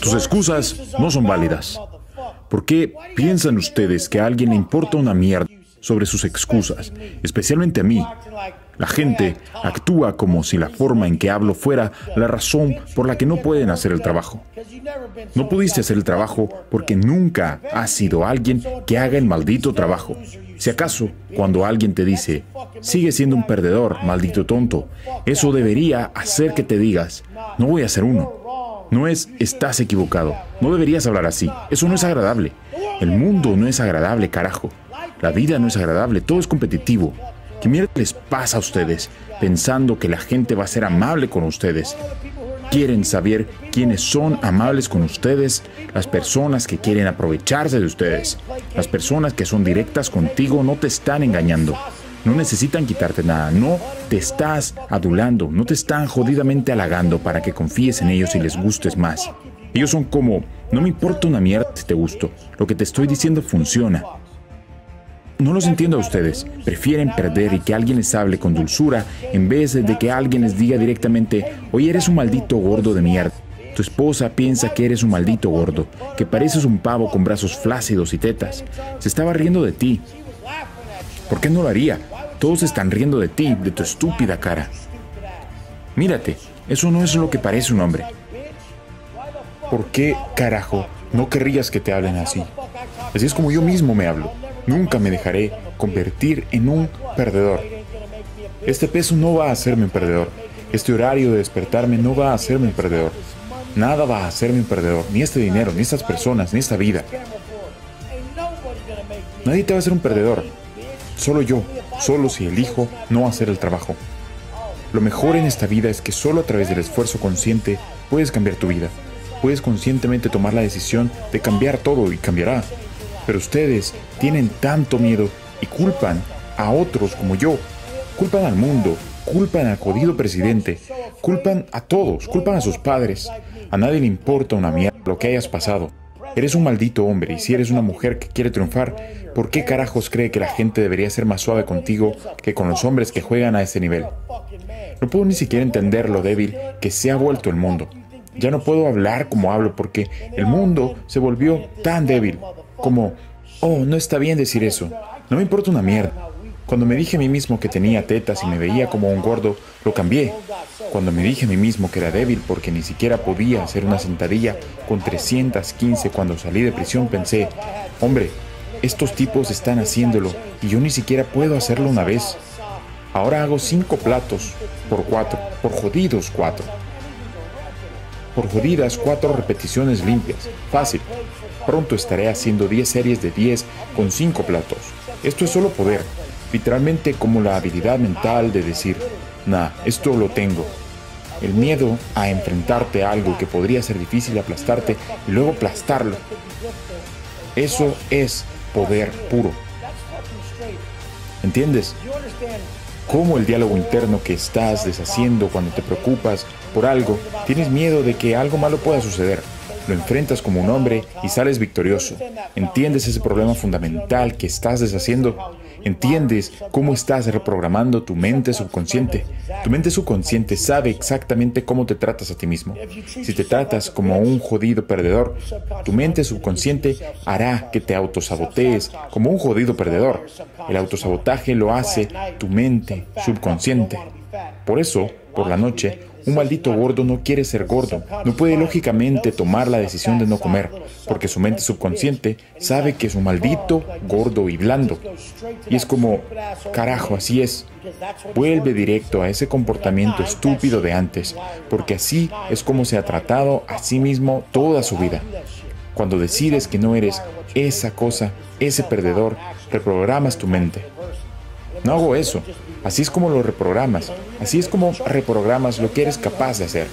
Tus excusas no son válidas. ¿Por qué piensan ustedes que a alguien le importa una mierda sobre sus excusas, especialmente a mí? La gente actúa como si la forma en que hablo fuera la razón por la que no pueden hacer el trabajo. No pudiste hacer el trabajo porque nunca has sido alguien que haga el maldito trabajo. Si acaso, cuando alguien te dice, sigue siendo un perdedor, maldito tonto, eso debería hacer que te digas, no voy a ser uno. No es, estás equivocado. No deberías hablar así. Eso no es agradable. El mundo no es agradable, carajo. La vida no es agradable. Todo es competitivo. ¿Qué mierda les pasa a ustedes pensando que la gente va a ser amable con ustedes? Quieren saber quiénes son amables con ustedes, las personas que quieren aprovecharse de ustedes, las personas que son directas contigo no te están engañando. No necesitan quitarte nada, no te estás adulando, no te están jodidamente halagando para que confíes en ellos y les gustes más. Ellos son como, no me importa una mierda si te gusto, lo que te estoy diciendo funciona. No los entiendo a ustedes. Prefieren perder y que alguien les hable con dulzura en vez de que alguien les diga directamente, oye, eres un maldito gordo de mierda. Tu esposa piensa que eres un maldito gordo, que pareces un pavo con brazos flácidos y tetas. Se estaba riendo de ti. ¿Por qué no lo haría? Todos están riendo de ti, de tu estúpida cara. Mírate, eso no es lo que parece un hombre. ¿Por qué, carajo, no querrías que te hablen así? Así es como yo mismo me hablo. Nunca me dejaré convertir en un perdedor. Este peso no va a hacerme un perdedor. Este horario de despertarme no va a hacerme un perdedor. Nada va a hacerme un perdedor. Ni este dinero, ni estas personas, ni esta vida. Nadie te va a hacer un perdedor. Solo yo, solo si elijo no hacer el trabajo. Lo mejor en esta vida es que solo a través del esfuerzo consciente puedes cambiar tu vida. Puedes conscientemente tomar la decisión de cambiar todo y cambiará. Pero ustedes tienen tanto miedo y culpan a otros como yo. Culpan al mundo, culpan al jodido presidente, culpan a todos, culpan a sus padres. A nadie le importa una mierda lo que hayas pasado. Eres un maldito hombre y si eres una mujer que quiere triunfar, ¿por qué carajos cree que la gente debería ser más suave contigo que con los hombres que juegan a ese nivel? No puedo ni siquiera entender lo débil que se ha vuelto el mundo. Ya no puedo hablar como hablo porque el mundo se volvió tan débil como, oh, no está bien decir eso. No me importa una mierda. Cuando me dije a mí mismo que tenía tetas y me veía como un gordo, lo cambié. Cuando me dije a mí mismo que era débil porque ni siquiera podía hacer una sentadilla con 315 cuando salí de prisión, pensé, hombre, estos tipos están haciéndolo y yo ni siquiera puedo hacerlo una vez. Ahora hago cinco platos por cuatro, por jodidos cuatro. Por jodidas cuatro repeticiones limpias. Fácil. Pronto estaré haciendo 10 series de 10 con 5 platos. Esto es solo poder, literalmente como la habilidad mental de decir, nah, esto lo tengo. El miedo a enfrentarte a algo que podría ser difícil aplastarte y luego aplastarlo. Eso es poder puro. ¿Entiendes? Cómo el diálogo interno que estás deshaciendo cuando te preocupas por algo, tienes miedo de que algo malo pueda suceder lo enfrentas como un hombre y sales victorioso. Entiendes ese problema fundamental que estás deshaciendo. Entiendes cómo estás reprogramando tu mente subconsciente. Tu mente subconsciente sabe exactamente cómo te tratas a ti mismo. Si te tratas como un jodido perdedor, tu mente subconsciente hará que te autosabotees como un jodido perdedor. El autosabotaje lo hace tu mente subconsciente. Por eso, por la noche, un maldito gordo no quiere ser gordo, no puede lógicamente tomar la decisión de no comer, porque su mente subconsciente sabe que es un maldito gordo y blando. Y es como, carajo, así es. Vuelve directo a ese comportamiento estúpido de antes, porque así es como se ha tratado a sí mismo toda su vida. Cuando decides que no eres esa cosa, ese perdedor, reprogramas tu mente. No hago eso. Así es como lo reprogramas. Así es como reprogramas lo que eres capaz de hacer.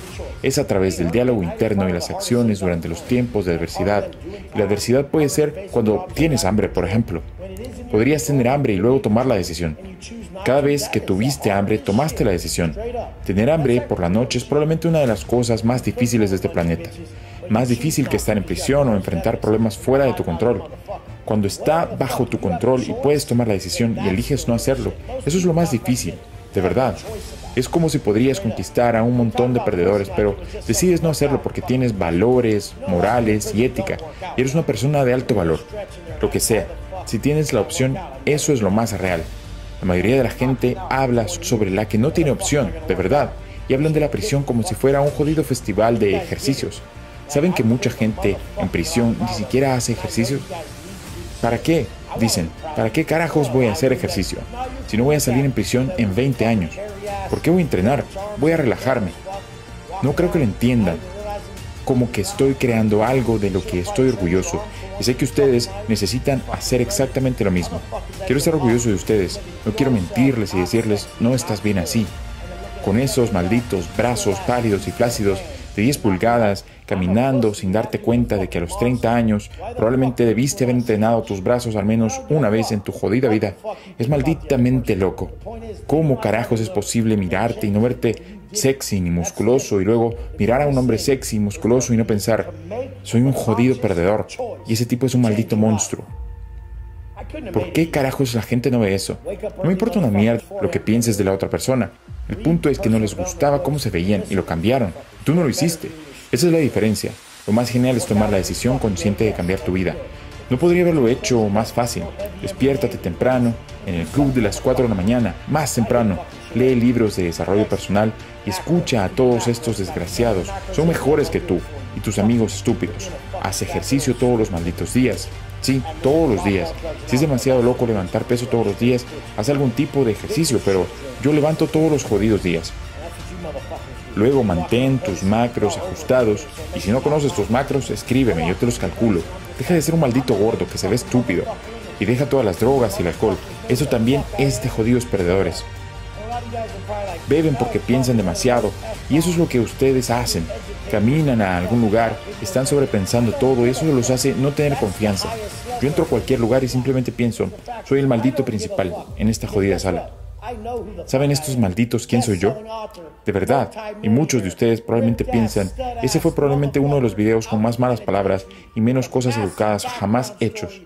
Es a través del diálogo interno y las acciones durante los tiempos de adversidad. La adversidad puede ser cuando tienes hambre, por ejemplo. Podrías tener hambre y luego tomar la decisión. Cada vez que tuviste hambre, tomaste la decisión. Tener hambre por la noche es probablemente una de las cosas más difíciles de este planeta. Más difícil que estar en prisión o enfrentar problemas fuera de tu control cuando está bajo tu control y puedes tomar la decisión y eliges no hacerlo. Eso es lo más difícil, de verdad. Es como si podrías conquistar a un montón de perdedores, pero decides no hacerlo porque tienes valores, morales y ética. Y eres una persona de alto valor. Lo que sea. Si tienes la opción, eso es lo más real. La mayoría de la gente habla sobre la que no tiene opción, de verdad, y hablan de la prisión como si fuera un jodido festival de ejercicios. ¿Saben que mucha gente en prisión ni siquiera hace ejercicio? ¿Para qué? Dicen, ¿para qué carajos voy a hacer ejercicio? Si no voy a salir en prisión en 20 años. ¿Por qué voy a entrenar? Voy a relajarme. No creo que lo entiendan. Como que estoy creando algo de lo que estoy orgulloso. Y sé que ustedes necesitan hacer exactamente lo mismo. Quiero estar orgulloso de ustedes. No quiero mentirles y decirles, no estás bien así. Con esos malditos brazos pálidos y flácidos de 10 pulgadas, caminando sin darte cuenta de que a los 30 años probablemente debiste haber entrenado tus brazos al menos una vez en tu jodida vida. Es malditamente loco. ¿Cómo carajos es posible mirarte y no verte sexy ni musculoso y luego mirar a un hombre sexy y musculoso y no pensar, soy un jodido perdedor y ese tipo es un maldito monstruo? ¿Por qué carajos la gente no ve eso? No me importa una mierda lo que pienses de la otra persona. El punto es que no les gustaba cómo se veían y lo cambiaron. Tú no lo hiciste. Esa es la diferencia. Lo más genial es tomar la decisión consciente de cambiar tu vida. No podría haberlo hecho más fácil. Despiértate temprano, en el club de las 4 de la mañana, más temprano. Lee libros de desarrollo personal y escucha a todos estos desgraciados. Son mejores que tú y tus amigos estúpidos. Haz ejercicio todos los malditos días. Sí, todos los días. Si es demasiado loco levantar peso todos los días, haz algún tipo de ejercicio, pero yo levanto todos los jodidos días. Luego mantén tus macros ajustados y si no conoces tus macros, escríbeme, yo te los calculo. Deja de ser un maldito gordo que se ve estúpido y deja todas las drogas y el alcohol. Eso también es de jodidos perdedores. Beben porque piensan demasiado y eso es lo que ustedes hacen. Caminan a algún lugar, están sobrepensando todo y eso los hace no tener confianza. Yo entro a cualquier lugar y simplemente pienso, soy el maldito principal en esta jodida sala. ¿Saben estos malditos quién soy yo? De verdad, y muchos de ustedes probablemente piensan, ese fue probablemente uno de los videos con más malas palabras y menos cosas educadas jamás hechos.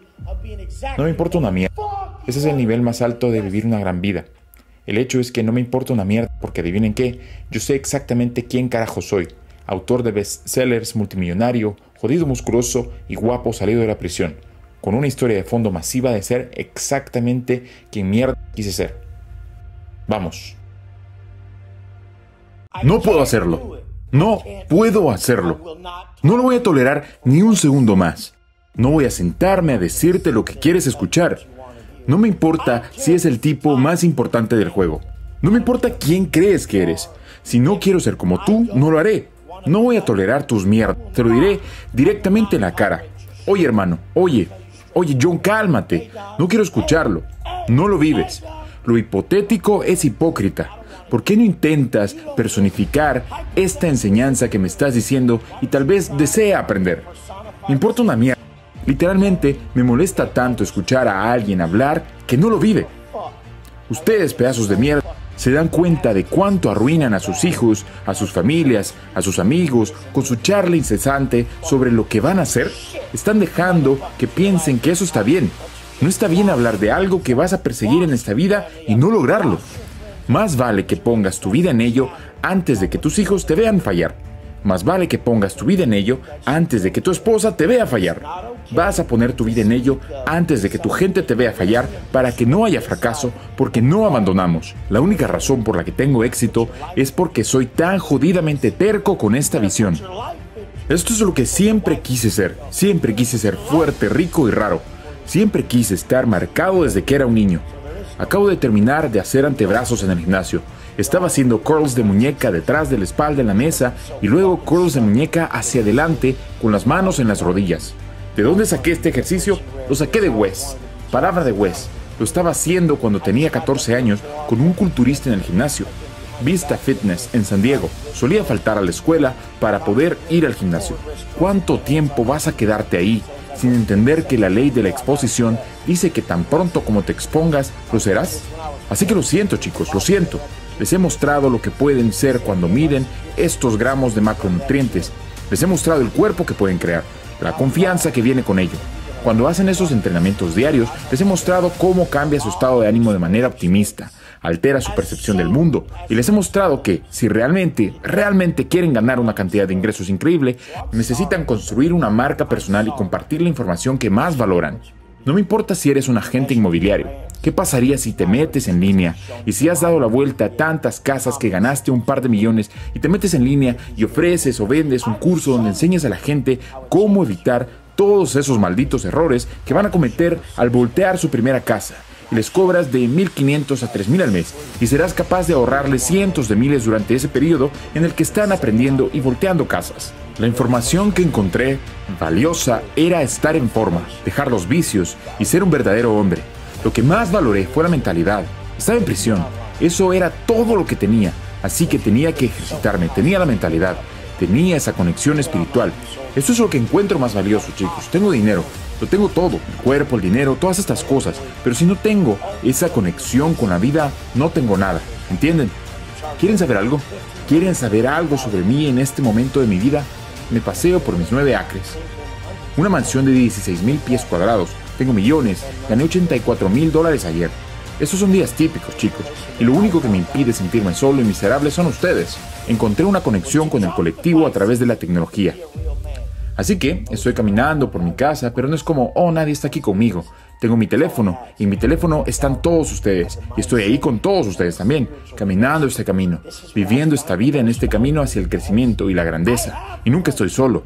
No me importa una mierda. Ese es el nivel más alto de vivir una gran vida. El hecho es que no me importa una mierda porque adivinen qué, yo sé exactamente quién carajo soy. Autor de bestsellers, multimillonario, jodido musculoso y guapo salido de la prisión, con una historia de fondo masiva de ser exactamente quien mierda quise ser. Vamos. No puedo hacerlo. No puedo hacerlo. No lo voy a tolerar ni un segundo más. No voy a sentarme a decirte lo que quieres escuchar. No me importa si es el tipo más importante del juego. No me importa quién crees que eres. Si no quiero ser como tú, no lo haré. No voy a tolerar tus mierdas. Te lo diré directamente en la cara. Oye, hermano, oye. Oye, John, cálmate. No quiero escucharlo. No lo vives. Lo hipotético es hipócrita. ¿Por qué no intentas personificar esta enseñanza que me estás diciendo y tal vez desea aprender? Me importa una mierda. Literalmente me molesta tanto escuchar a alguien hablar que no lo vive. Ustedes, pedazos de mierda, se dan cuenta de cuánto arruinan a sus hijos, a sus familias, a sus amigos, con su charla incesante sobre lo que van a hacer. Están dejando que piensen que eso está bien, no está bien hablar de algo que vas a perseguir en esta vida y no lograrlo. Más vale que pongas tu vida en ello antes de que tus hijos te vean fallar. Más vale que pongas tu vida en ello antes de que tu esposa te vea fallar. Vas a poner tu vida en ello antes de que tu gente te vea fallar para que no haya fracaso porque no abandonamos. La única razón por la que tengo éxito es porque soy tan jodidamente terco con esta visión. Esto es lo que siempre quise ser. Siempre quise ser fuerte, rico y raro. Siempre quise estar marcado desde que era un niño. Acabo de terminar de hacer antebrazos en el gimnasio. Estaba haciendo curls de muñeca detrás de la espalda en la mesa y luego curls de muñeca hacia adelante con las manos en las rodillas. ¿De dónde saqué este ejercicio? Lo saqué de Wes. Palabra de Wes. Lo estaba haciendo cuando tenía 14 años con un culturista en el gimnasio. Vista Fitness en San Diego. Solía faltar a la escuela para poder ir al gimnasio. ¿Cuánto tiempo vas a quedarte ahí? Sin entender que la ley de la exposición dice que tan pronto como te expongas, lo serás? Así que lo siento chicos, lo siento. Les he mostrado lo que pueden ser cuando miden estos gramos de macronutrientes. Les he mostrado el cuerpo que pueden crear, la confianza que viene con ello. Cuando hacen esos entrenamientos diarios, les he mostrado cómo cambia su estado de ánimo de manera optimista. Altera su percepción del mundo y les he mostrado que si realmente, realmente quieren ganar una cantidad de ingresos increíble, necesitan construir una marca personal y compartir la información que más valoran. No me importa si eres un agente inmobiliario. ¿Qué pasaría si te metes en línea y si has dado la vuelta a tantas casas que ganaste un par de millones y te metes en línea y ofreces o vendes un curso donde enseñas a la gente cómo evitar todos esos malditos errores que van a cometer al voltear su primera casa? Les cobras de 1.500 a 3.000 al mes y serás capaz de ahorrarles cientos de miles durante ese periodo en el que están aprendiendo y volteando casas. La información que encontré valiosa era estar en forma, dejar los vicios y ser un verdadero hombre. Lo que más valoré fue la mentalidad. Estaba en prisión. Eso era todo lo que tenía. Así que tenía que ejercitarme. Tenía la mentalidad. Tenía esa conexión espiritual. Eso es lo que encuentro más valioso, chicos. Tengo dinero. Lo tengo todo. El cuerpo, el dinero, todas estas cosas. Pero si no tengo esa conexión con la vida, no tengo nada. ¿Entienden? ¿Quieren saber algo? ¿Quieren saber algo sobre mí en este momento de mi vida? Me paseo por mis nueve acres. Una mansión de 16 mil pies cuadrados tengo millones, gané 84 mil dólares ayer. Estos son días típicos, chicos, y lo único que me impide sentirme solo y miserable son ustedes. Encontré una conexión con el colectivo a través de la tecnología. Así que estoy caminando por mi casa, pero no es como, oh, nadie está aquí conmigo. Tengo mi teléfono y en mi teléfono están todos ustedes y estoy ahí con todos ustedes también, caminando este camino, viviendo esta vida en este camino hacia el crecimiento y la grandeza. Y nunca estoy solo.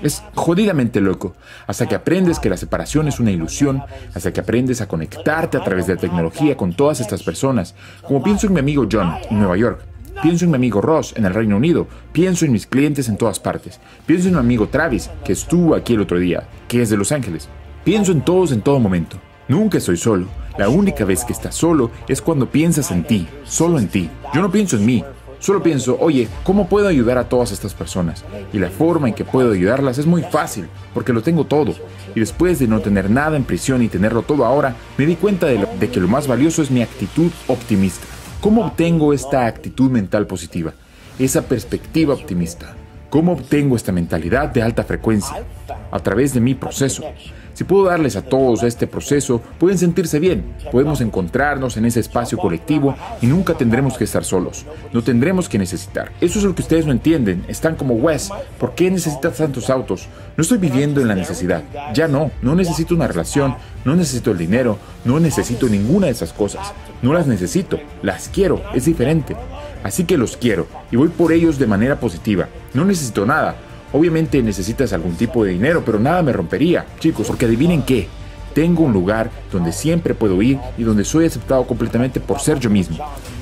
Es jodidamente loco, hasta que aprendes que la separación es una ilusión, hasta que aprendes a conectarte a través de la tecnología con todas estas personas, como pienso en mi amigo John en Nueva York, pienso en mi amigo Ross en el Reino Unido, pienso en mis clientes en todas partes, pienso en mi amigo Travis, que estuvo aquí el otro día, que es de Los Ángeles, pienso en todos en todo momento. Nunca estoy solo. La única vez que estás solo es cuando piensas en ti, solo en ti. Yo no pienso en mí, Solo pienso, oye, ¿cómo puedo ayudar a todas estas personas? Y la forma en que puedo ayudarlas es muy fácil, porque lo tengo todo. Y después de no tener nada en prisión y tenerlo todo ahora, me di cuenta de, de que lo más valioso es mi actitud optimista. ¿Cómo obtengo esta actitud mental positiva? Esa perspectiva optimista. ¿Cómo obtengo esta mentalidad de alta frecuencia? A través de mi proceso. Si puedo darles a todos este proceso, pueden sentirse bien, podemos encontrarnos en ese espacio colectivo y nunca tendremos que estar solos, no tendremos que necesitar. Eso es lo que ustedes no entienden, están como Wes, ¿por qué necesitas tantos autos? No estoy viviendo en la necesidad, ya no, no necesito una relación, no necesito el dinero, no necesito ninguna de esas cosas, no las necesito, las quiero, es diferente. Así que los quiero. Y voy por ellos de manera positiva, no necesito nada, Obviamente necesitas algún tipo de dinero, pero nada me rompería, chicos, porque adivinen qué. Tengo un lugar donde siempre puedo ir y donde soy aceptado completamente por ser yo mismo.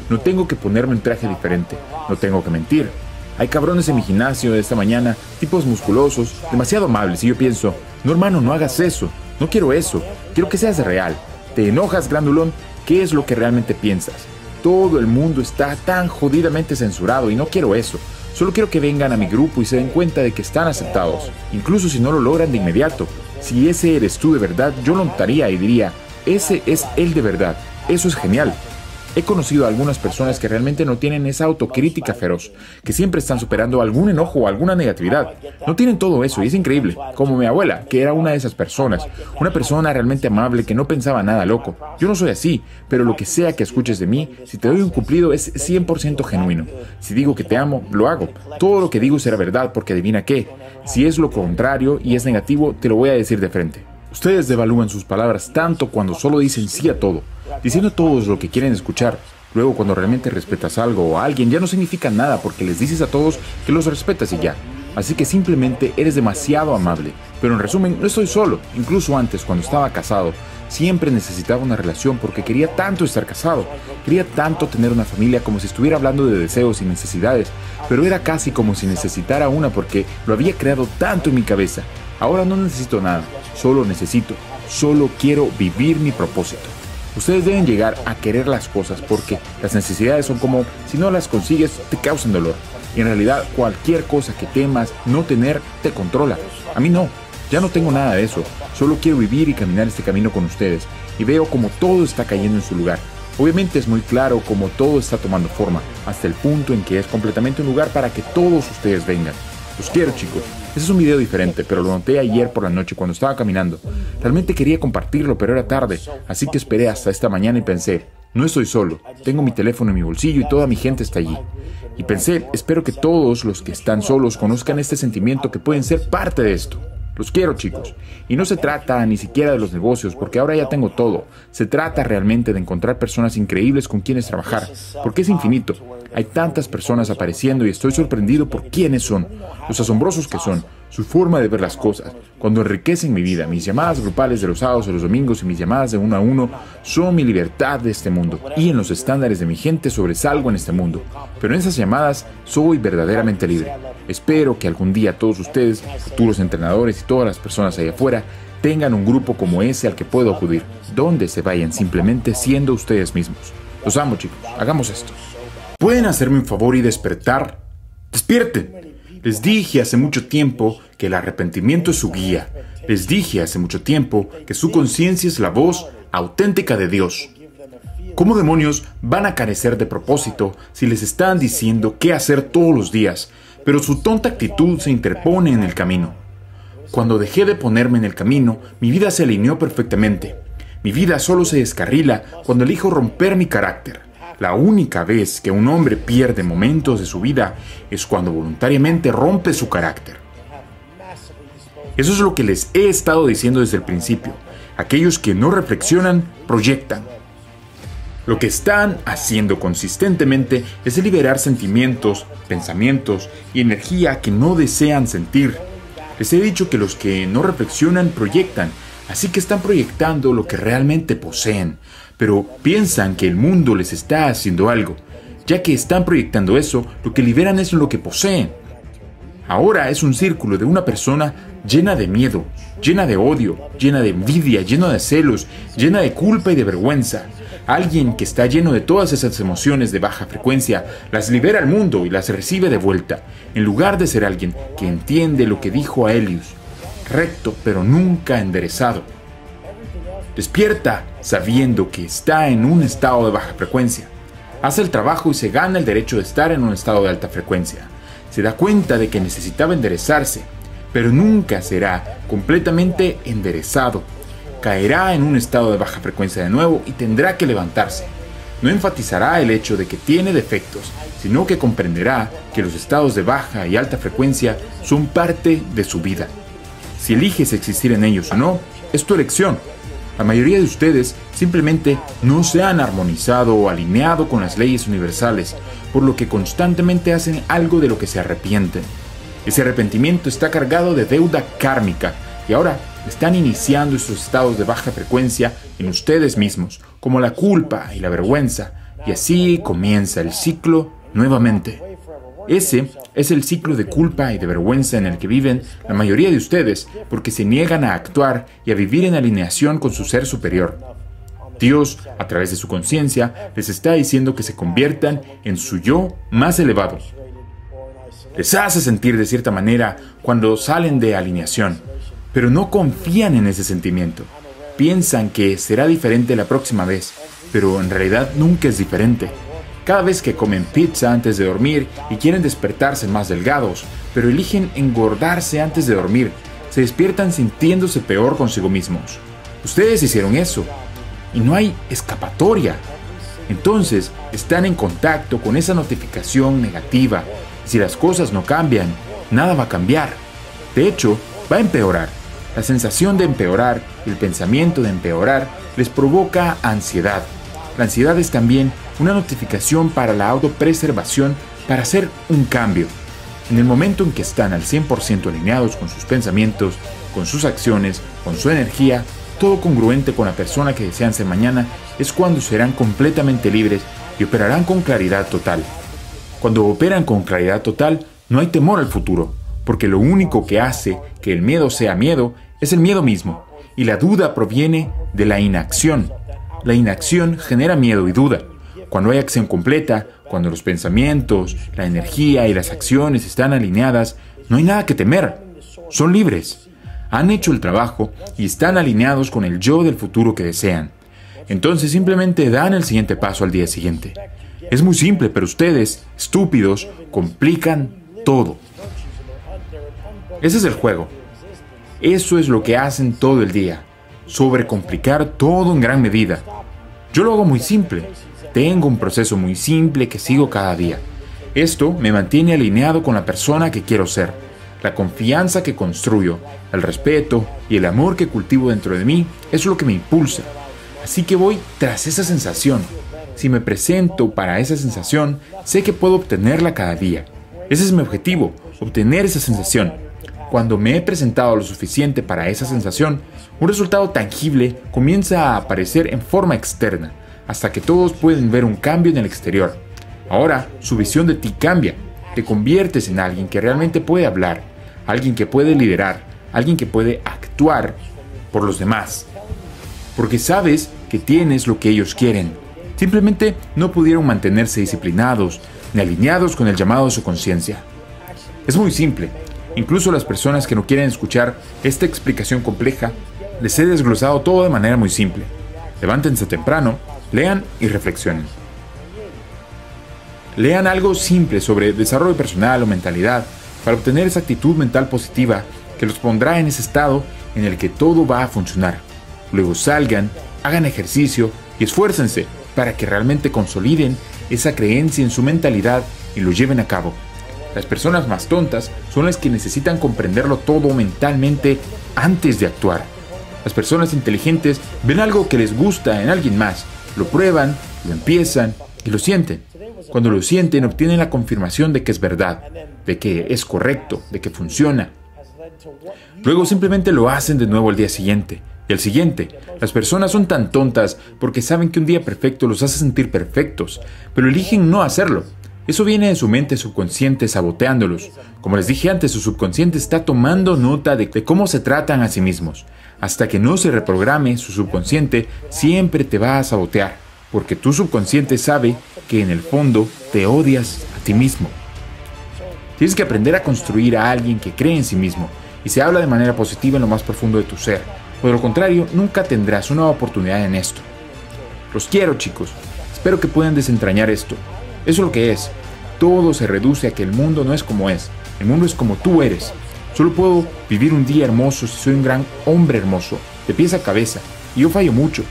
No tengo que ponerme un traje diferente, no tengo que mentir. Hay cabrones en mi gimnasio de esta mañana, tipos musculosos, demasiado amables, y yo pienso, no hermano, no hagas eso, no quiero eso, quiero que seas real. ¿Te enojas, grandulón? ¿Qué es lo que realmente piensas? Todo el mundo está tan jodidamente censurado y no quiero eso. Solo quiero que vengan a mi grupo y se den cuenta de que están aceptados, incluso si no lo logran de inmediato. Si ese eres tú de verdad, yo lo notaría y diría, ese es él de verdad. Eso es genial. He conocido a algunas personas que realmente no tienen esa autocrítica feroz, que siempre están superando algún enojo o alguna negatividad. No tienen todo eso y es increíble, como mi abuela, que era una de esas personas, una persona realmente amable que no pensaba nada loco. Yo no soy así, pero lo que sea que escuches de mí, si te doy un cumplido es 100% genuino. Si digo que te amo, lo hago. Todo lo que digo será verdad porque adivina qué. Si es lo contrario y es negativo, te lo voy a decir de frente. Ustedes devalúan sus palabras tanto cuando solo dicen sí a todo diciendo todos lo que quieren escuchar. Luego cuando realmente respetas algo o a alguien ya no significa nada porque les dices a todos que los respetas y ya. Así que simplemente eres demasiado amable. Pero en resumen, no estoy solo. Incluso antes, cuando estaba casado, siempre necesitaba una relación porque quería tanto estar casado. Quería tanto tener una familia como si estuviera hablando de deseos y necesidades. Pero era casi como si necesitara una porque lo había creado tanto en mi cabeza. Ahora no necesito nada. Solo necesito. Solo quiero vivir mi propósito. Ustedes deben llegar a querer las cosas porque las necesidades son como si no las consigues te causan dolor. Y en realidad cualquier cosa que temas no tener te controla. A mí no, ya no tengo nada de eso. Solo quiero vivir y caminar este camino con ustedes. Y veo como todo está cayendo en su lugar. Obviamente es muy claro como todo está tomando forma, hasta el punto en que es completamente un lugar para que todos ustedes vengan. Los quiero chicos. Ese es un video diferente, pero lo noté ayer por la noche cuando estaba caminando. Realmente quería compartirlo, pero era tarde, así que esperé hasta esta mañana y pensé, No estoy solo, tengo mi teléfono en mi bolsillo y toda mi gente está allí. Y pensé, espero que todos los que están solos conozcan este sentimiento que pueden ser parte de esto. Los quiero chicos. Y no se trata ni siquiera de los negocios, porque ahora ya tengo todo. Se trata realmente de encontrar personas increíbles con quienes trabajar, porque es infinito. Hay tantas personas apareciendo y estoy sorprendido por quiénes son, los asombrosos que son, su forma de ver las cosas, cuando enriquecen mi vida. Mis llamadas grupales de los sábados y los domingos y mis llamadas de uno a uno son mi libertad de este mundo. Y en los estándares de mi gente sobresalgo en este mundo. Pero en esas llamadas soy verdaderamente libre. Espero que algún día todos ustedes, futuros entrenadores y todas las personas allá afuera, tengan un grupo como ese al que puedo acudir, donde se vayan simplemente siendo ustedes mismos. Los amo chicos, hagamos esto. ¿Pueden hacerme un favor y despertar? ¡Despierten! Les dije hace mucho tiempo que el arrepentimiento es su guía. Les dije hace mucho tiempo que su conciencia es la voz auténtica de Dios. ¿Cómo demonios van a carecer de propósito si les están diciendo qué hacer todos los días, pero su tonta actitud se interpone en el camino? Cuando dejé de ponerme en el camino, mi vida se alineó perfectamente. Mi vida solo se descarrila cuando elijo romper mi carácter. La única vez que un hombre pierde momentos de su vida es cuando voluntariamente rompe su carácter. Eso es lo que les he estado diciendo desde el principio. Aquellos que no reflexionan, proyectan. Lo que están haciendo consistentemente es liberar sentimientos, pensamientos y energía que no desean sentir. Les he dicho que los que no reflexionan proyectan, así que están proyectando lo que realmente poseen, pero piensan que el mundo les está haciendo algo. Ya que están proyectando eso, lo que liberan es lo que poseen. Ahora es un círculo de una persona llena de miedo, llena de odio, llena de envidia, llena de celos, llena de culpa y de vergüenza. Alguien que está lleno de todas esas emociones de baja frecuencia las libera al mundo y las recibe de vuelta, en lugar de ser alguien que entiende lo que dijo a Helios, recto pero nunca enderezado. Despierta sabiendo que está en un estado de baja frecuencia. Hace el trabajo y se gana el derecho de estar en un estado de alta frecuencia. Se da cuenta de que necesitaba enderezarse, pero nunca será completamente enderezado. Caerá en un estado de baja frecuencia de nuevo y tendrá que levantarse. No enfatizará el hecho de que tiene defectos, sino que comprenderá que los estados de baja y alta frecuencia son parte de su vida. Si eliges existir en ellos o no, es tu elección. La mayoría de ustedes simplemente no se han armonizado o alineado con las leyes universales, por lo que constantemente hacen algo de lo que se arrepienten. Ese arrepentimiento está cargado de deuda kármica y ahora están iniciando esos estados de baja frecuencia en ustedes mismos, como la culpa y la vergüenza, y así comienza el ciclo nuevamente. Ese es el ciclo de culpa y de vergüenza en el que viven la mayoría de ustedes porque se niegan a actuar y a vivir en alineación con su ser superior. Dios, a través de su conciencia, les está diciendo que se conviertan en su yo más elevado. Les hace sentir de cierta manera cuando salen de alineación, pero no confían en ese sentimiento. Piensan que será diferente la próxima vez, pero en realidad nunca es diferente cada vez que comen pizza antes de dormir y quieren despertarse más delgados, pero eligen engordarse antes de dormir, se despiertan sintiéndose peor consigo mismos. Ustedes hicieron eso y no hay escapatoria. Entonces están en contacto con esa notificación negativa. Si las cosas no cambian, nada va a cambiar. De hecho, va a empeorar. La sensación de empeorar, el pensamiento de empeorar, les provoca ansiedad. La ansiedad es también una notificación para la autopreservación para hacer un cambio. En el momento en que están al 100% alineados con sus pensamientos, con sus acciones, con su energía, todo congruente con la persona que desean ser mañana, es cuando serán completamente libres y operarán con claridad total. Cuando operan con claridad total, no hay temor al futuro, porque lo único que hace que el miedo sea miedo es el miedo mismo, y la duda proviene de la inacción. La inacción genera miedo y duda, cuando hay acción completa, cuando los pensamientos, la energía y las acciones están alineadas, no hay nada que temer. Son libres. Han hecho el trabajo y están alineados con el yo del futuro que desean. Entonces simplemente dan el siguiente paso al día siguiente. Es muy simple, pero ustedes, estúpidos, complican todo. Ese es el juego. Eso es lo que hacen todo el día. Sobrecomplicar todo en gran medida. Yo lo hago muy simple. Tengo un proceso muy simple que sigo cada día. Esto me mantiene alineado con la persona que quiero ser. La confianza que construyo, el respeto y el amor que cultivo dentro de mí es lo que me impulsa. Así que voy tras esa sensación. Si me presento para esa sensación, sé que puedo obtenerla cada día. Ese es mi objetivo, obtener esa sensación. Cuando me he presentado lo suficiente para esa sensación, un resultado tangible comienza a aparecer en forma externa, hasta que todos pueden ver un cambio en el exterior. Ahora, su visión de ti cambia. Te conviertes en alguien que realmente puede hablar, alguien que puede liderar, alguien que puede actuar por los demás. Porque sabes que tienes lo que ellos quieren. Simplemente no pudieron mantenerse disciplinados ni alineados con el llamado de su conciencia. Es muy simple. Incluso las personas que no quieren escuchar esta explicación compleja, les he desglosado todo de manera muy simple. Levántense temprano, lean y reflexionen. Lean algo simple sobre desarrollo personal o mentalidad para obtener esa actitud mental positiva que los pondrá en ese estado en el que todo va a funcionar. Luego salgan, hagan ejercicio y esfuércense para que realmente consoliden esa creencia en su mentalidad y lo lleven a cabo. Las personas más tontas son las que necesitan comprenderlo todo mentalmente antes de actuar. Las personas inteligentes ven algo que les gusta en alguien más, lo prueban, lo empiezan y lo sienten. Cuando lo sienten obtienen la confirmación de que es verdad, de que es correcto, de que funciona. Luego simplemente lo hacen de nuevo al día siguiente y al siguiente. Las personas son tan tontas porque saben que un día perfecto los hace sentir perfectos, pero eligen no hacerlo. Eso viene de su mente subconsciente saboteándolos. Como les dije antes, su subconsciente está tomando nota de, cómo se tratan a sí mismos. Hasta que no se reprograme su subconsciente, siempre te va a sabotear, porque tu subconsciente sabe que en el fondo te odias a ti mismo. Tienes que aprender a construir a alguien que cree en sí mismo y se habla de manera positiva en lo más profundo de tu ser, de lo contrario, nunca tendrás una oportunidad en esto. Los quiero chicos, espero que puedan desentrañar esto. Eso es lo que es. Todo se reduce a que el mundo no es como es, el mundo es como tú eres. Solo puedo vivir un día hermoso si soy un gran hombre hermoso, de pies a cabeza. Y yo fallo mucho.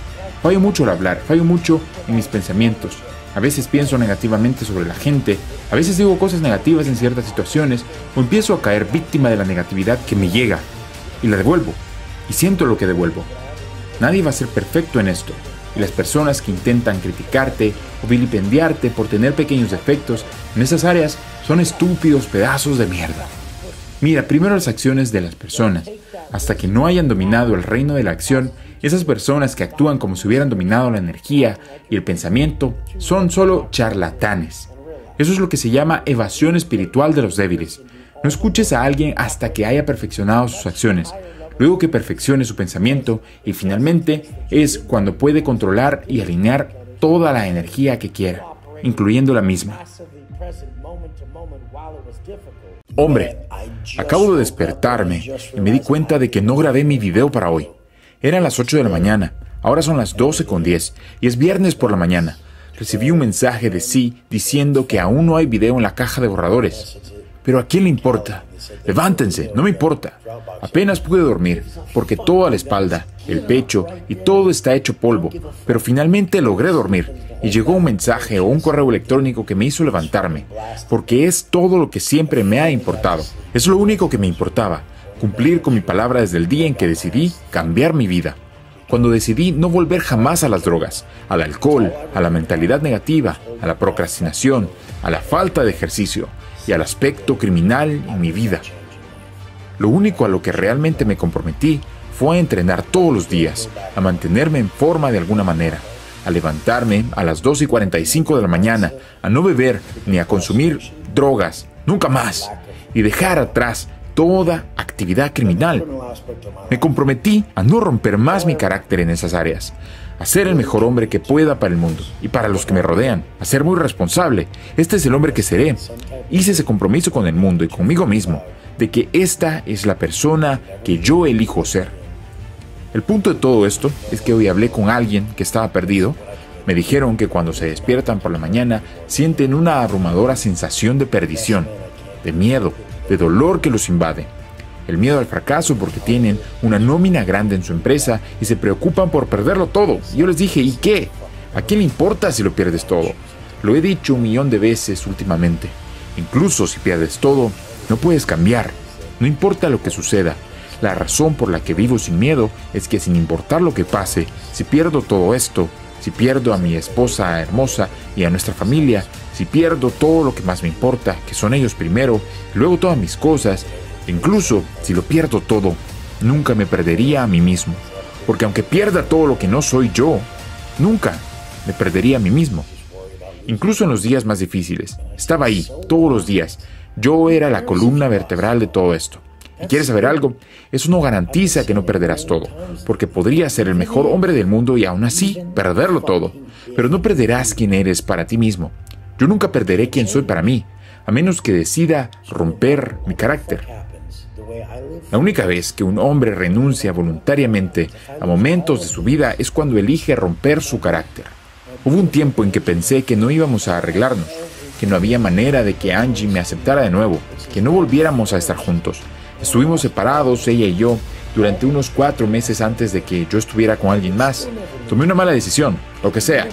Fallo mucho al hablar, fallo mucho en mis pensamientos. A veces pienso negativamente sobre la gente, a veces digo cosas negativas en ciertas situaciones o empiezo a caer víctima de la negatividad que me llega y la devuelvo. Y siento lo que devuelvo. Nadie va a ser perfecto en esto. Y las personas que intentan criticarte o vilipendiarte por tener pequeños defectos en esas áreas son estúpidos pedazos de mierda. Mira primero las acciones de las personas. Hasta que no hayan dominado el reino de la acción, esas personas que actúan como si hubieran dominado la energía y el pensamiento son solo charlatanes. Eso es lo que se llama evasión espiritual de los débiles. No escuches a alguien hasta que haya perfeccionado sus acciones, luego que perfeccione su pensamiento y finalmente es cuando puede controlar y alinear toda la energía que quiera, incluyendo la misma. Hombre, acabo de despertarme y me di cuenta de que no grabé mi video para hoy. Eran las 8 de la mañana, ahora son las 12 con 10 y es viernes por la mañana. Recibí un mensaje de sí diciendo que aún no hay video en la caja de borradores. Pero ¿a quién le importa? Levántense, no me importa. Apenas pude dormir, porque toda la espalda, el pecho y todo está hecho polvo, pero finalmente logré dormir y llegó un mensaje o un correo electrónico que me hizo levantarme, porque es todo lo que siempre me ha importado. Es lo único que me importaba, cumplir con mi palabra desde el día en que decidí cambiar mi vida. Cuando decidí no volver jamás a las drogas, al alcohol, a la mentalidad negativa, a la procrastinación, a la falta de ejercicio y al aspecto criminal en mi vida. Lo único a lo que realmente me comprometí fue a entrenar todos los días, a mantenerme en forma de alguna manera, a levantarme a las 2 y 45 de la mañana, a no beber ni a consumir drogas, nunca más, y dejar atrás toda actividad criminal. Me comprometí a no romper más mi carácter en esas áreas, a ser el mejor hombre que pueda para el mundo y para los que me rodean, a ser muy responsable. Este es el hombre que seré. Hice ese compromiso con el mundo y conmigo mismo, de que esta es la persona que yo elijo ser. El punto de todo esto es que hoy hablé con alguien que estaba perdido. Me dijeron que cuando se despiertan por la mañana sienten una abrumadora sensación de perdición, de miedo, de dolor que los invade. El miedo al fracaso porque tienen una nómina grande en su empresa y se preocupan por perderlo todo. yo les dije, ¿y qué? ¿A quién le importa si lo pierdes todo? Lo he dicho un millón de veces últimamente. Incluso si pierdes todo, no puedes cambiar. No importa lo que suceda. La razón por la que vivo sin miedo es que sin importar lo que pase, si pierdo todo esto, si pierdo a mi esposa hermosa y a nuestra familia, si pierdo todo lo que más me importa, que son ellos primero, luego todas mis cosas, incluso si lo pierdo todo, nunca me perdería a mí mismo. Porque aunque pierda todo lo que no soy yo, nunca me perdería a mí mismo. Incluso en los días más difíciles, estaba ahí, todos los días. Yo era la columna vertebral de todo esto. ¿Y quieres saber algo? Eso no garantiza que no perderás todo, porque podrías ser el mejor hombre del mundo y aún así perderlo todo. Pero no perderás quién eres para ti mismo. Yo nunca perderé quién soy para mí, a menos que decida romper mi carácter. La única vez que un hombre renuncia voluntariamente a momentos de su vida es cuando elige romper su carácter. Hubo un tiempo en que pensé que no íbamos a arreglarnos, que no había manera de que Angie me aceptara de nuevo, que no volviéramos a estar juntos. Estuvimos separados, ella y yo, durante unos cuatro meses antes de que yo estuviera con alguien más. Tomé una mala decisión, lo que sea.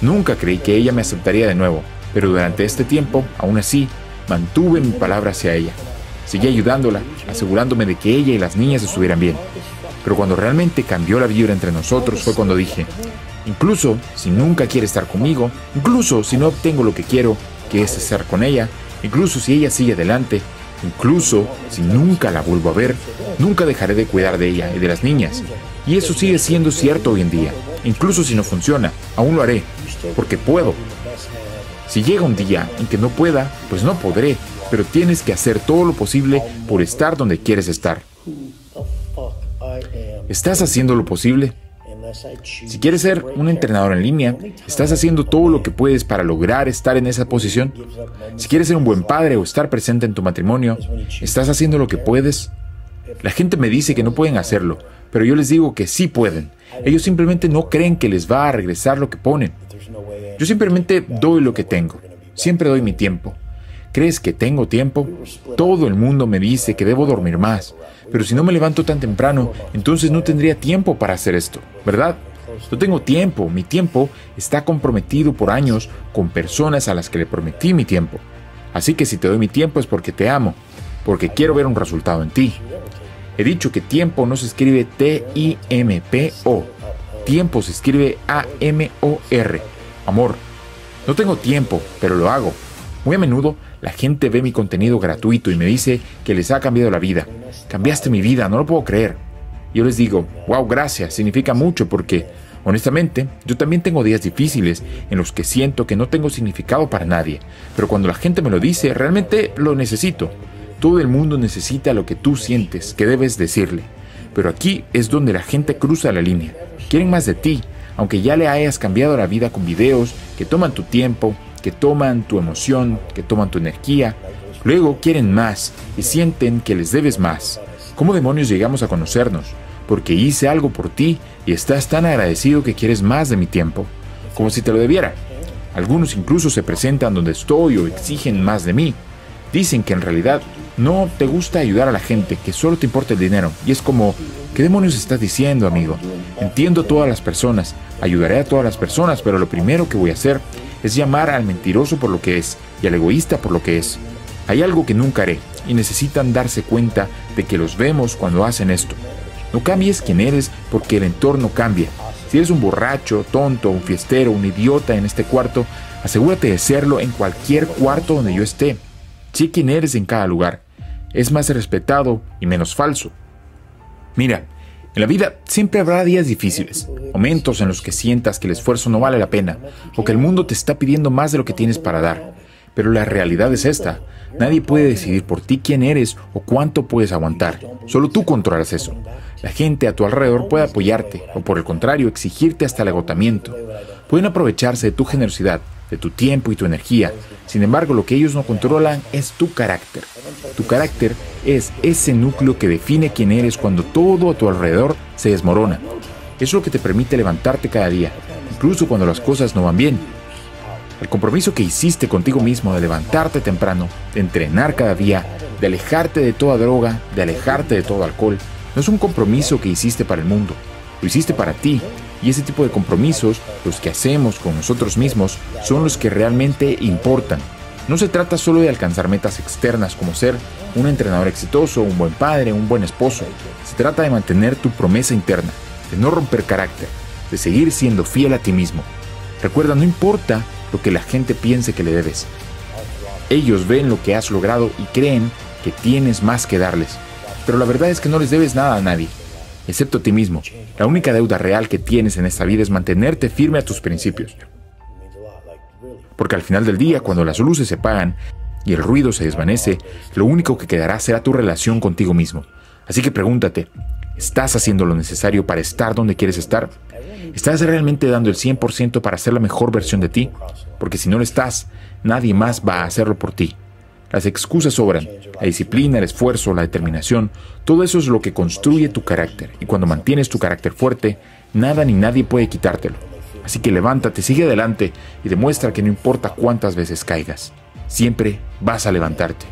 Nunca creí que ella me aceptaría de nuevo, pero durante este tiempo, aún así, mantuve mi palabra hacia ella. Seguí ayudándola, asegurándome de que ella y las niñas estuvieran bien. Pero cuando realmente cambió la vibra entre nosotros fue cuando dije, incluso si nunca quiere estar conmigo, incluso si no obtengo lo que quiero, que es estar con ella, incluso si ella sigue adelante, incluso si nunca la vuelvo a ver, nunca dejaré de cuidar de ella y de las niñas. Y eso sigue siendo cierto hoy en día. Incluso si no funciona, aún lo haré, porque puedo. Si llega un día en que no pueda, pues no podré, pero tienes que hacer todo lo posible por estar donde quieres estar. ¿Estás haciendo lo posible? Si quieres ser un entrenador en línea, ¿estás haciendo todo lo que puedes para lograr estar en esa posición? Si quieres ser un buen padre o estar presente en tu matrimonio, ¿estás haciendo lo que puedes? La gente me dice que no pueden hacerlo, pero yo les digo que sí pueden. Ellos simplemente no creen que les va a regresar lo que ponen. Yo simplemente doy lo que tengo. Siempre doy mi tiempo. ¿Crees que tengo tiempo? Todo el mundo me dice que debo dormir más, pero si no me levanto tan temprano, entonces no tendría tiempo para hacer esto, ¿verdad? No tengo tiempo, mi tiempo está comprometido por años con personas a las que le prometí mi tiempo. Así que si te doy mi tiempo es porque te amo, porque quiero ver un resultado en ti. He dicho que tiempo no se escribe T-I-M-P-O, tiempo se escribe A-M-O-R, amor. No tengo tiempo, pero lo hago. Muy a menudo la gente ve mi contenido gratuito y me dice que les ha cambiado la vida. Cambiaste mi vida, no lo puedo creer. Yo les digo, wow, gracias, significa mucho porque, honestamente, yo también tengo días difíciles en los que siento que no tengo significado para nadie. Pero cuando la gente me lo dice, realmente lo necesito. Todo el mundo necesita lo que tú sientes, que debes decirle. Pero aquí es donde la gente cruza la línea. Quieren más de ti, aunque ya le hayas cambiado la vida con videos que toman tu tiempo, que toman tu emoción, que toman tu energía. Luego quieren más y sienten que les debes más. ¿Cómo demonios llegamos a conocernos? Porque hice algo por ti y estás tan agradecido que quieres más de mi tiempo, como si te lo debiera. Algunos incluso se presentan donde estoy o exigen más de mí. Dicen que en realidad no te gusta ayudar a la gente, que solo te importa el dinero. Y es como, ¿qué demonios estás diciendo, amigo? Entiendo todas las personas, ayudaré a todas las personas, pero lo primero que voy a hacer es llamar al mentiroso por lo que es y al egoísta por lo que es. Hay algo que nunca haré y necesitan darse cuenta de que los vemos cuando hacen esto. No cambies quién eres porque el entorno cambia. Si eres un borracho, tonto, un fiestero, un idiota en este cuarto, asegúrate de serlo en cualquier cuarto donde yo esté. Sé quién eres en cada lugar. Es más respetado y menos falso. Mira, en la vida siempre habrá días difíciles, momentos en los que sientas que el esfuerzo no vale la pena o que el mundo te está pidiendo más de lo que tienes para dar. Pero la realidad es esta. Nadie puede decidir por ti quién eres o cuánto puedes aguantar. Solo tú controlas eso. La gente a tu alrededor puede apoyarte o por el contrario exigirte hasta el agotamiento. Pueden aprovecharse de tu generosidad, de tu tiempo y tu energía. Sin embargo, lo que ellos no controlan es tu carácter. Tu carácter es ese núcleo que define quién eres cuando todo a tu alrededor se desmorona. Es lo que te permite levantarte cada día, incluso cuando las cosas no van bien. El compromiso que hiciste contigo mismo de levantarte temprano, de entrenar cada día, de alejarte de toda droga, de alejarte de todo alcohol, no es un compromiso que hiciste para el mundo. Lo hiciste para ti. Y ese tipo de compromisos, los que hacemos con nosotros mismos, son los que realmente importan. No se trata solo de alcanzar metas externas como ser un entrenador exitoso, un buen padre, un buen esposo. Se trata de mantener tu promesa interna, de no romper carácter, de seguir siendo fiel a ti mismo. Recuerda, no importa lo que la gente piense que le debes. Ellos ven lo que has logrado y creen que tienes más que darles. Pero la verdad es que no les debes nada a nadie, excepto a ti mismo. La única deuda real que tienes en esta vida es mantenerte firme a tus principios. Porque al final del día, cuando las luces se apagan y el ruido se desvanece, lo único que quedará será tu relación contigo mismo. Así que pregúntate, ¿estás haciendo lo necesario para estar donde quieres estar? ¿Estás realmente dando el 100% para ser la mejor versión de ti? Porque si no lo estás, nadie más va a hacerlo por ti. Las excusas sobran. La disciplina, el esfuerzo, la determinación, todo eso es lo que construye tu carácter. Y cuando mantienes tu carácter fuerte, nada ni nadie puede quitártelo. Así que levántate, sigue adelante y demuestra que no importa cuántas veces caigas, siempre vas a levantarte.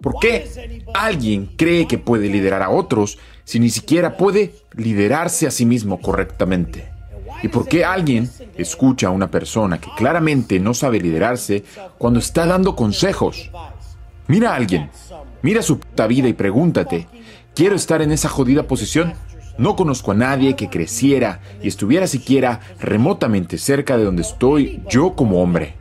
¿Por qué alguien cree que puede liderar a otros si ni siquiera puede liderarse a sí mismo correctamente? ¿Y por qué alguien escucha a una persona que claramente no sabe liderarse cuando está dando consejos? Mira a alguien, mira su puta vida y pregúntate, ¿quiero estar en esa jodida posición? No conozco a nadie que creciera y estuviera siquiera remotamente cerca de donde estoy yo como hombre.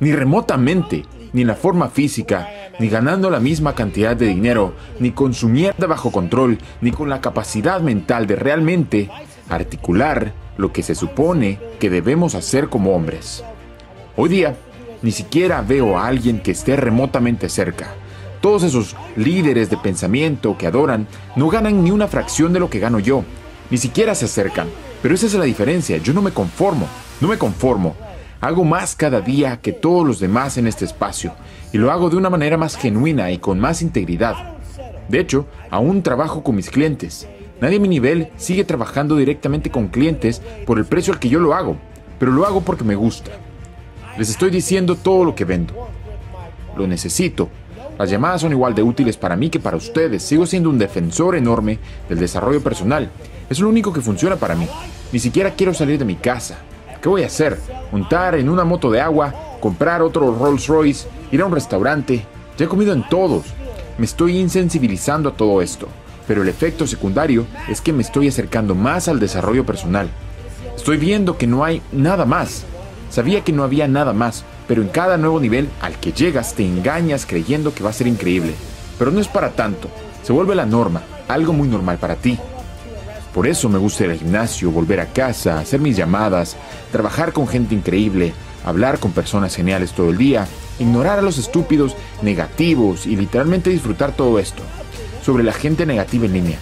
Ni remotamente, ni en la forma física, ni ganando la misma cantidad de dinero, ni con su mierda bajo control, ni con la capacidad mental de realmente articular lo que se supone que debemos hacer como hombres. Hoy día, ni siquiera veo a alguien que esté remotamente cerca todos esos líderes de pensamiento que adoran no ganan ni una fracción de lo que gano yo. Ni siquiera se acercan. Pero esa es la diferencia. Yo no me conformo. No me conformo. Hago más cada día que todos los demás en este espacio. Y lo hago de una manera más genuina y con más integridad. De hecho, aún trabajo con mis clientes. Nadie a mi nivel sigue trabajando directamente con clientes por el precio al que yo lo hago. Pero lo hago porque me gusta. Les estoy diciendo todo lo que vendo. Lo necesito las llamadas son igual de útiles para mí que para ustedes. Sigo siendo un defensor enorme del desarrollo personal. Es lo único que funciona para mí. Ni siquiera quiero salir de mi casa. ¿Qué voy a hacer? ¿Montar en una moto de agua? ¿Comprar otro Rolls Royce? ¿Ir a un restaurante? Ya he comido en todos. Me estoy insensibilizando a todo esto. Pero el efecto secundario es que me estoy acercando más al desarrollo personal. Estoy viendo que no hay nada más. Sabía que no había nada más, pero en cada nuevo nivel al que llegas te engañas creyendo que va a ser increíble. Pero no es para tanto, se vuelve la norma, algo muy normal para ti. Por eso me gusta ir al gimnasio, volver a casa, hacer mis llamadas, trabajar con gente increíble, hablar con personas geniales todo el día, ignorar a los estúpidos negativos y literalmente disfrutar todo esto. Sobre la gente negativa en línea.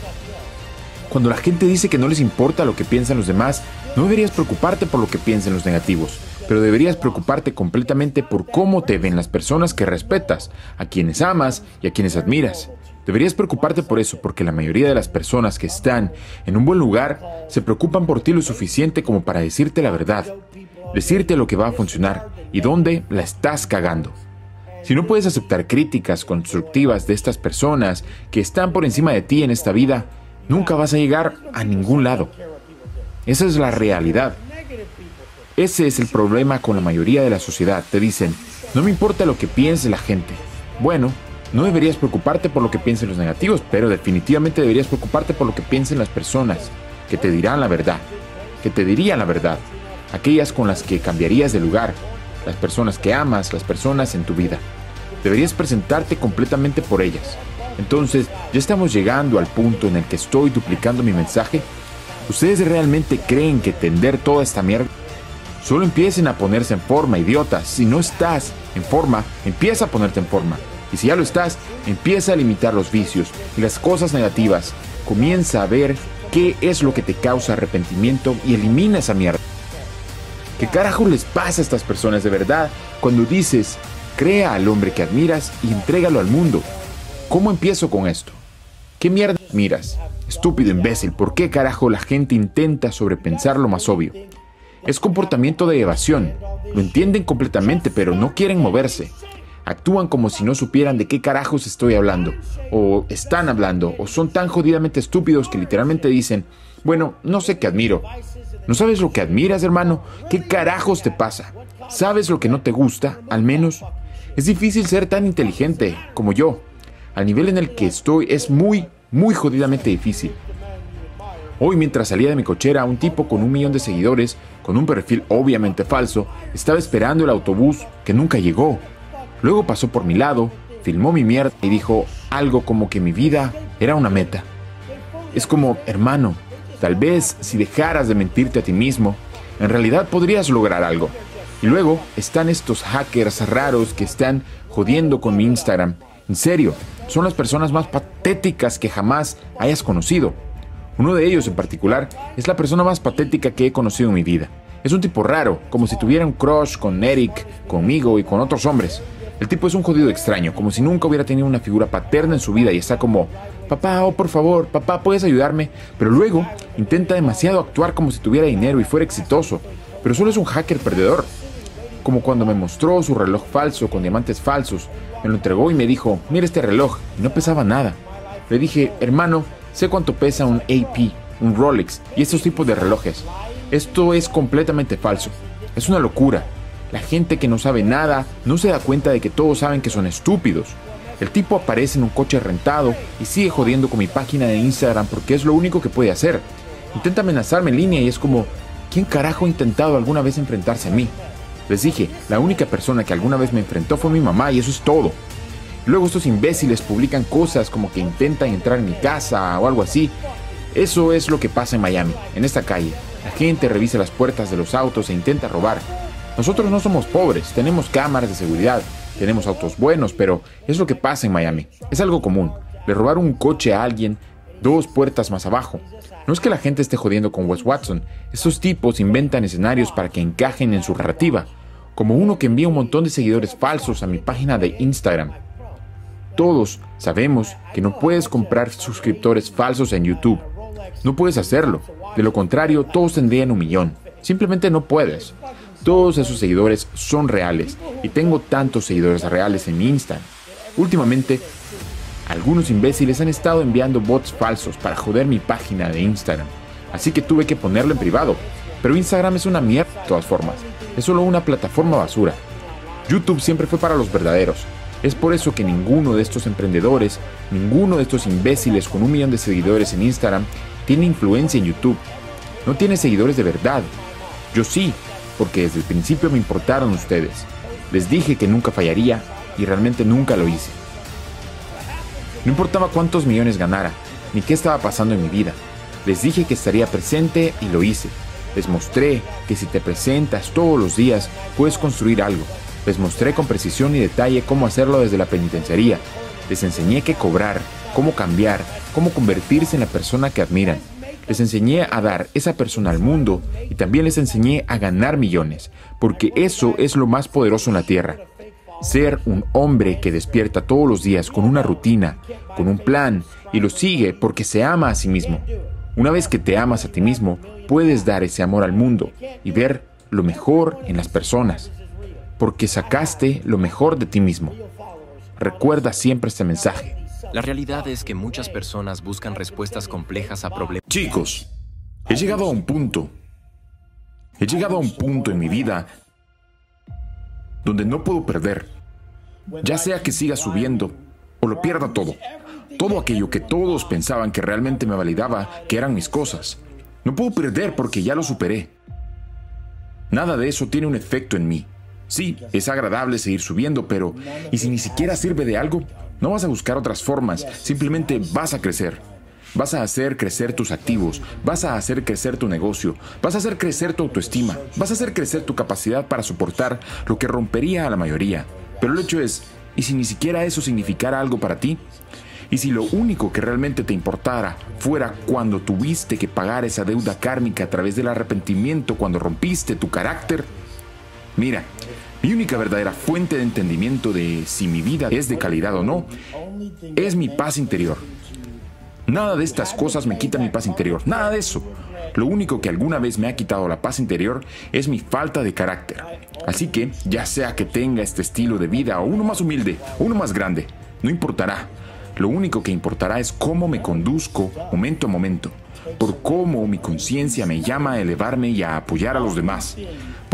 Cuando la gente dice que no les importa lo que piensan los demás, no deberías preocuparte por lo que piensen los negativos pero deberías preocuparte completamente por cómo te ven las personas que respetas, a quienes amas y a quienes admiras. Deberías preocuparte por eso, porque la mayoría de las personas que están en un buen lugar se preocupan por ti lo suficiente como para decirte la verdad, decirte lo que va a funcionar y dónde la estás cagando. Si no puedes aceptar críticas constructivas de estas personas que están por encima de ti en esta vida, nunca vas a llegar a ningún lado. Esa es la realidad. Ese es el problema con la mayoría de la sociedad. Te dicen, no me importa lo que piense la gente. Bueno, no deberías preocuparte por lo que piensen los negativos, pero definitivamente deberías preocuparte por lo que piensen las personas, que te dirán la verdad, que te dirían la verdad, aquellas con las que cambiarías de lugar, las personas que amas, las personas en tu vida. Deberías presentarte completamente por ellas. Entonces, ya estamos llegando al punto en el que estoy duplicando mi mensaje. ¿Ustedes realmente creen que tender toda esta mierda Solo empiecen a ponerse en forma, idiotas. Si no estás en forma, empieza a ponerte en forma. Y si ya lo estás, empieza a limitar los vicios y las cosas negativas. Comienza a ver qué es lo que te causa arrepentimiento y elimina esa mierda. ¿Qué carajo les pasa a estas personas de verdad cuando dices, crea al hombre que admiras y entrégalo al mundo? ¿Cómo empiezo con esto? ¿Qué mierda miras? Estúpido imbécil, ¿por qué carajo la gente intenta sobrepensar lo más obvio? Es comportamiento de evasión. Lo entienden completamente, pero no quieren moverse. Actúan como si no supieran de qué carajos estoy hablando, o están hablando, o son tan jodidamente estúpidos que literalmente dicen, bueno, no sé qué admiro. ¿No sabes lo que admiras, hermano? ¿Qué carajos te pasa? ¿Sabes lo que no te gusta, al menos? Es difícil ser tan inteligente como yo. Al nivel en el que estoy es muy, muy jodidamente difícil. Hoy mientras salía de mi cochera, un tipo con un millón de seguidores, con un perfil obviamente falso, estaba esperando el autobús que nunca llegó. Luego pasó por mi lado, filmó mi mierda y dijo algo como que mi vida era una meta. Es como, hermano, tal vez si dejaras de mentirte a ti mismo, en realidad podrías lograr algo. Y luego están estos hackers raros que están jodiendo con mi Instagram. En serio, son las personas más patéticas que jamás hayas conocido. Uno de ellos en particular es la persona más patética que he conocido en mi vida. Es un tipo raro, como si tuviera un crush con Eric, conmigo y con otros hombres. El tipo es un jodido extraño, como si nunca hubiera tenido una figura paterna en su vida y está como, papá, oh por favor, papá, ¿puedes ayudarme? Pero luego intenta demasiado actuar como si tuviera dinero y fuera exitoso, pero solo es un hacker perdedor. Como cuando me mostró su reloj falso con diamantes falsos, me lo entregó y me dijo, mira este reloj, y no pesaba nada. Le dije, hermano, sé cuánto pesa un AP, un Rolex y estos tipos de relojes. Esto es completamente falso. Es una locura. La gente que no sabe nada no se da cuenta de que todos saben que son estúpidos. El tipo aparece en un coche rentado y sigue jodiendo con mi página de Instagram porque es lo único que puede hacer. Intenta amenazarme en línea y es como, ¿quién carajo ha intentado alguna vez enfrentarse a mí? Les dije, la única persona que alguna vez me enfrentó fue mi mamá y eso es todo. Luego estos imbéciles publican cosas como que intentan entrar en mi casa o algo así. Eso es lo que pasa en Miami, en esta calle. La gente revisa las puertas de los autos e intenta robar. Nosotros no somos pobres, tenemos cámaras de seguridad, tenemos autos buenos, pero es lo que pasa en Miami. Es algo común. Le robar un coche a alguien dos puertas más abajo. No es que la gente esté jodiendo con Wes Watson. Estos tipos inventan escenarios para que encajen en su narrativa, como uno que envía un montón de seguidores falsos a mi página de Instagram. Todos sabemos que no puedes comprar suscriptores falsos en YouTube. No puedes hacerlo. De lo contrario, todos tendrían un millón. Simplemente no puedes. Todos esos seguidores son reales y tengo tantos seguidores reales en mi Instagram. Últimamente, algunos imbéciles han estado enviando bots falsos para joder mi página de Instagram. Así que tuve que ponerlo en privado. Pero Instagram es una mierda de todas formas. Es solo una plataforma basura. YouTube siempre fue para los verdaderos. Es por eso que ninguno de estos emprendedores, ninguno de estos imbéciles con un millón de seguidores en Instagram tiene influencia en YouTube. No tiene seguidores de verdad. Yo sí, porque desde el principio me importaron ustedes. Les dije que nunca fallaría y realmente nunca lo hice. No importaba cuántos millones ganara, ni qué estaba pasando en mi vida. Les dije que estaría presente y lo hice. Les mostré que si te presentas todos los días, puedes construir algo. Les mostré con precisión y detalle cómo hacerlo desde la penitenciaría. Les enseñé qué cobrar, cómo cambiar, cómo convertirse en la persona que admiran. Les enseñé a dar esa persona al mundo y también les enseñé a ganar millones, porque eso es lo más poderoso en la tierra. Ser un hombre que despierta todos los días con una rutina, con un plan y lo sigue porque se ama a sí mismo. Una vez que te amas a ti mismo, puedes dar ese amor al mundo y ver lo mejor en las personas, porque sacaste lo mejor de ti mismo. Recuerda siempre este mensaje. La realidad es que muchas personas buscan respuestas complejas a problemas. Chicos, he llegado a un punto. He llegado a un punto en mi vida donde no puedo perder. Ya sea que siga subiendo o lo pierda todo. Todo aquello que todos pensaban que realmente me validaba, que eran mis cosas. No puedo perder porque ya lo superé. Nada de eso tiene un efecto en mí. Sí, es agradable seguir subiendo, pero ¿y si ni siquiera sirve de algo? No vas a buscar otras formas, simplemente vas a crecer. Vas a hacer crecer tus activos, vas a hacer crecer tu negocio, vas a hacer crecer tu autoestima, vas a hacer crecer tu capacidad para soportar lo que rompería a la mayoría. Pero el hecho es, ¿y si ni siquiera eso significara algo para ti? ¿Y si lo único que realmente te importara fuera cuando tuviste que pagar esa deuda kármica a través del arrepentimiento cuando rompiste tu carácter? Mira, mi única verdadera fuente de entendimiento de si mi vida es de calidad o no es mi paz interior. Nada de estas cosas me quita mi paz interior, nada de eso. Lo único que alguna vez me ha quitado la paz interior es mi falta de carácter. Así que, ya sea que tenga este estilo de vida o uno más humilde uno más grande, no importará. Lo único que importará es cómo me conduzco momento a momento, por cómo mi conciencia me llama a elevarme y a apoyar a los demás.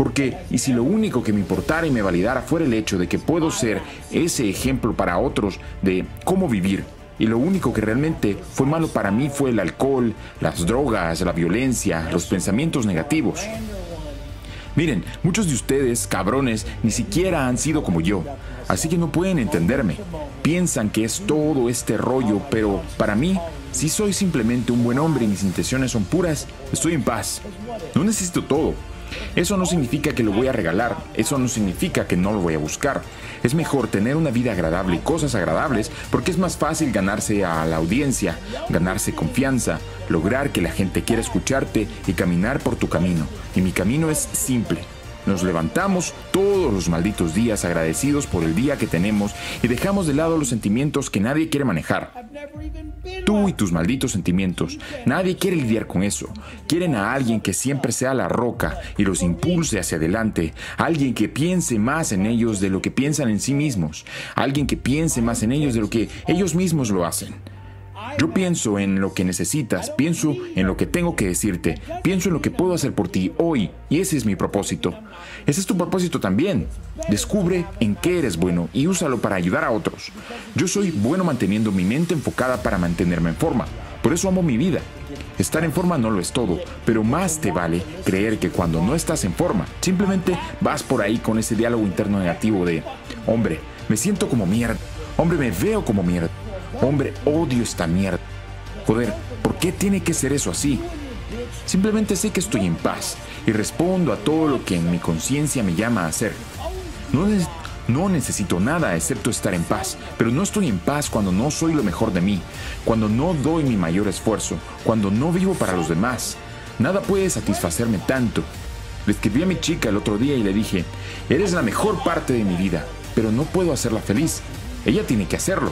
Porque, y si lo único que me importara y me validara fuera el hecho de que puedo ser ese ejemplo para otros de cómo vivir, y lo único que realmente fue malo para mí fue el alcohol, las drogas, la violencia, los pensamientos negativos. Miren, muchos de ustedes, cabrones, ni siquiera han sido como yo, así que no pueden entenderme. Piensan que es todo este rollo, pero para mí, si soy simplemente un buen hombre y mis intenciones son puras, estoy en paz. No necesito todo, eso no significa que lo voy a regalar, eso no significa que no lo voy a buscar. Es mejor tener una vida agradable y cosas agradables porque es más fácil ganarse a la audiencia, ganarse confianza, lograr que la gente quiera escucharte y caminar por tu camino. Y mi camino es simple, nos levantamos todos los malditos días agradecidos por el día que tenemos y dejamos de lado los sentimientos que nadie quiere manejar. Tú y tus malditos sentimientos, nadie quiere lidiar con eso. Quieren a alguien que siempre sea la roca y los impulse hacia adelante, alguien que piense más en ellos de lo que piensan en sí mismos, alguien que piense más en ellos de lo que ellos mismos lo hacen. Yo pienso en lo que necesitas, pienso en lo que tengo que decirte, pienso en lo que puedo hacer por ti hoy, y ese es mi propósito. Ese es tu propósito también. Descubre en qué eres bueno y úsalo para ayudar a otros. Yo soy bueno manteniendo mi mente enfocada para mantenerme en forma. Por eso amo mi vida. Estar en forma no lo es todo, pero más te vale creer que cuando no estás en forma, simplemente vas por ahí con ese diálogo interno negativo de, hombre, me siento como mierda, hombre, me veo como mierda. Hombre, odio esta mierda. Joder, ¿por qué tiene que ser eso así? Simplemente sé que estoy en paz y respondo a todo lo que en mi conciencia me llama a hacer. No, no necesito nada excepto estar en paz, pero no estoy en paz cuando no soy lo mejor de mí, cuando no doy mi mayor esfuerzo, cuando no vivo para los demás. Nada puede satisfacerme tanto. Le escribí a mi chica el otro día y le dije, eres la mejor parte de mi vida, pero no puedo hacerla feliz. Ella tiene que hacerlo.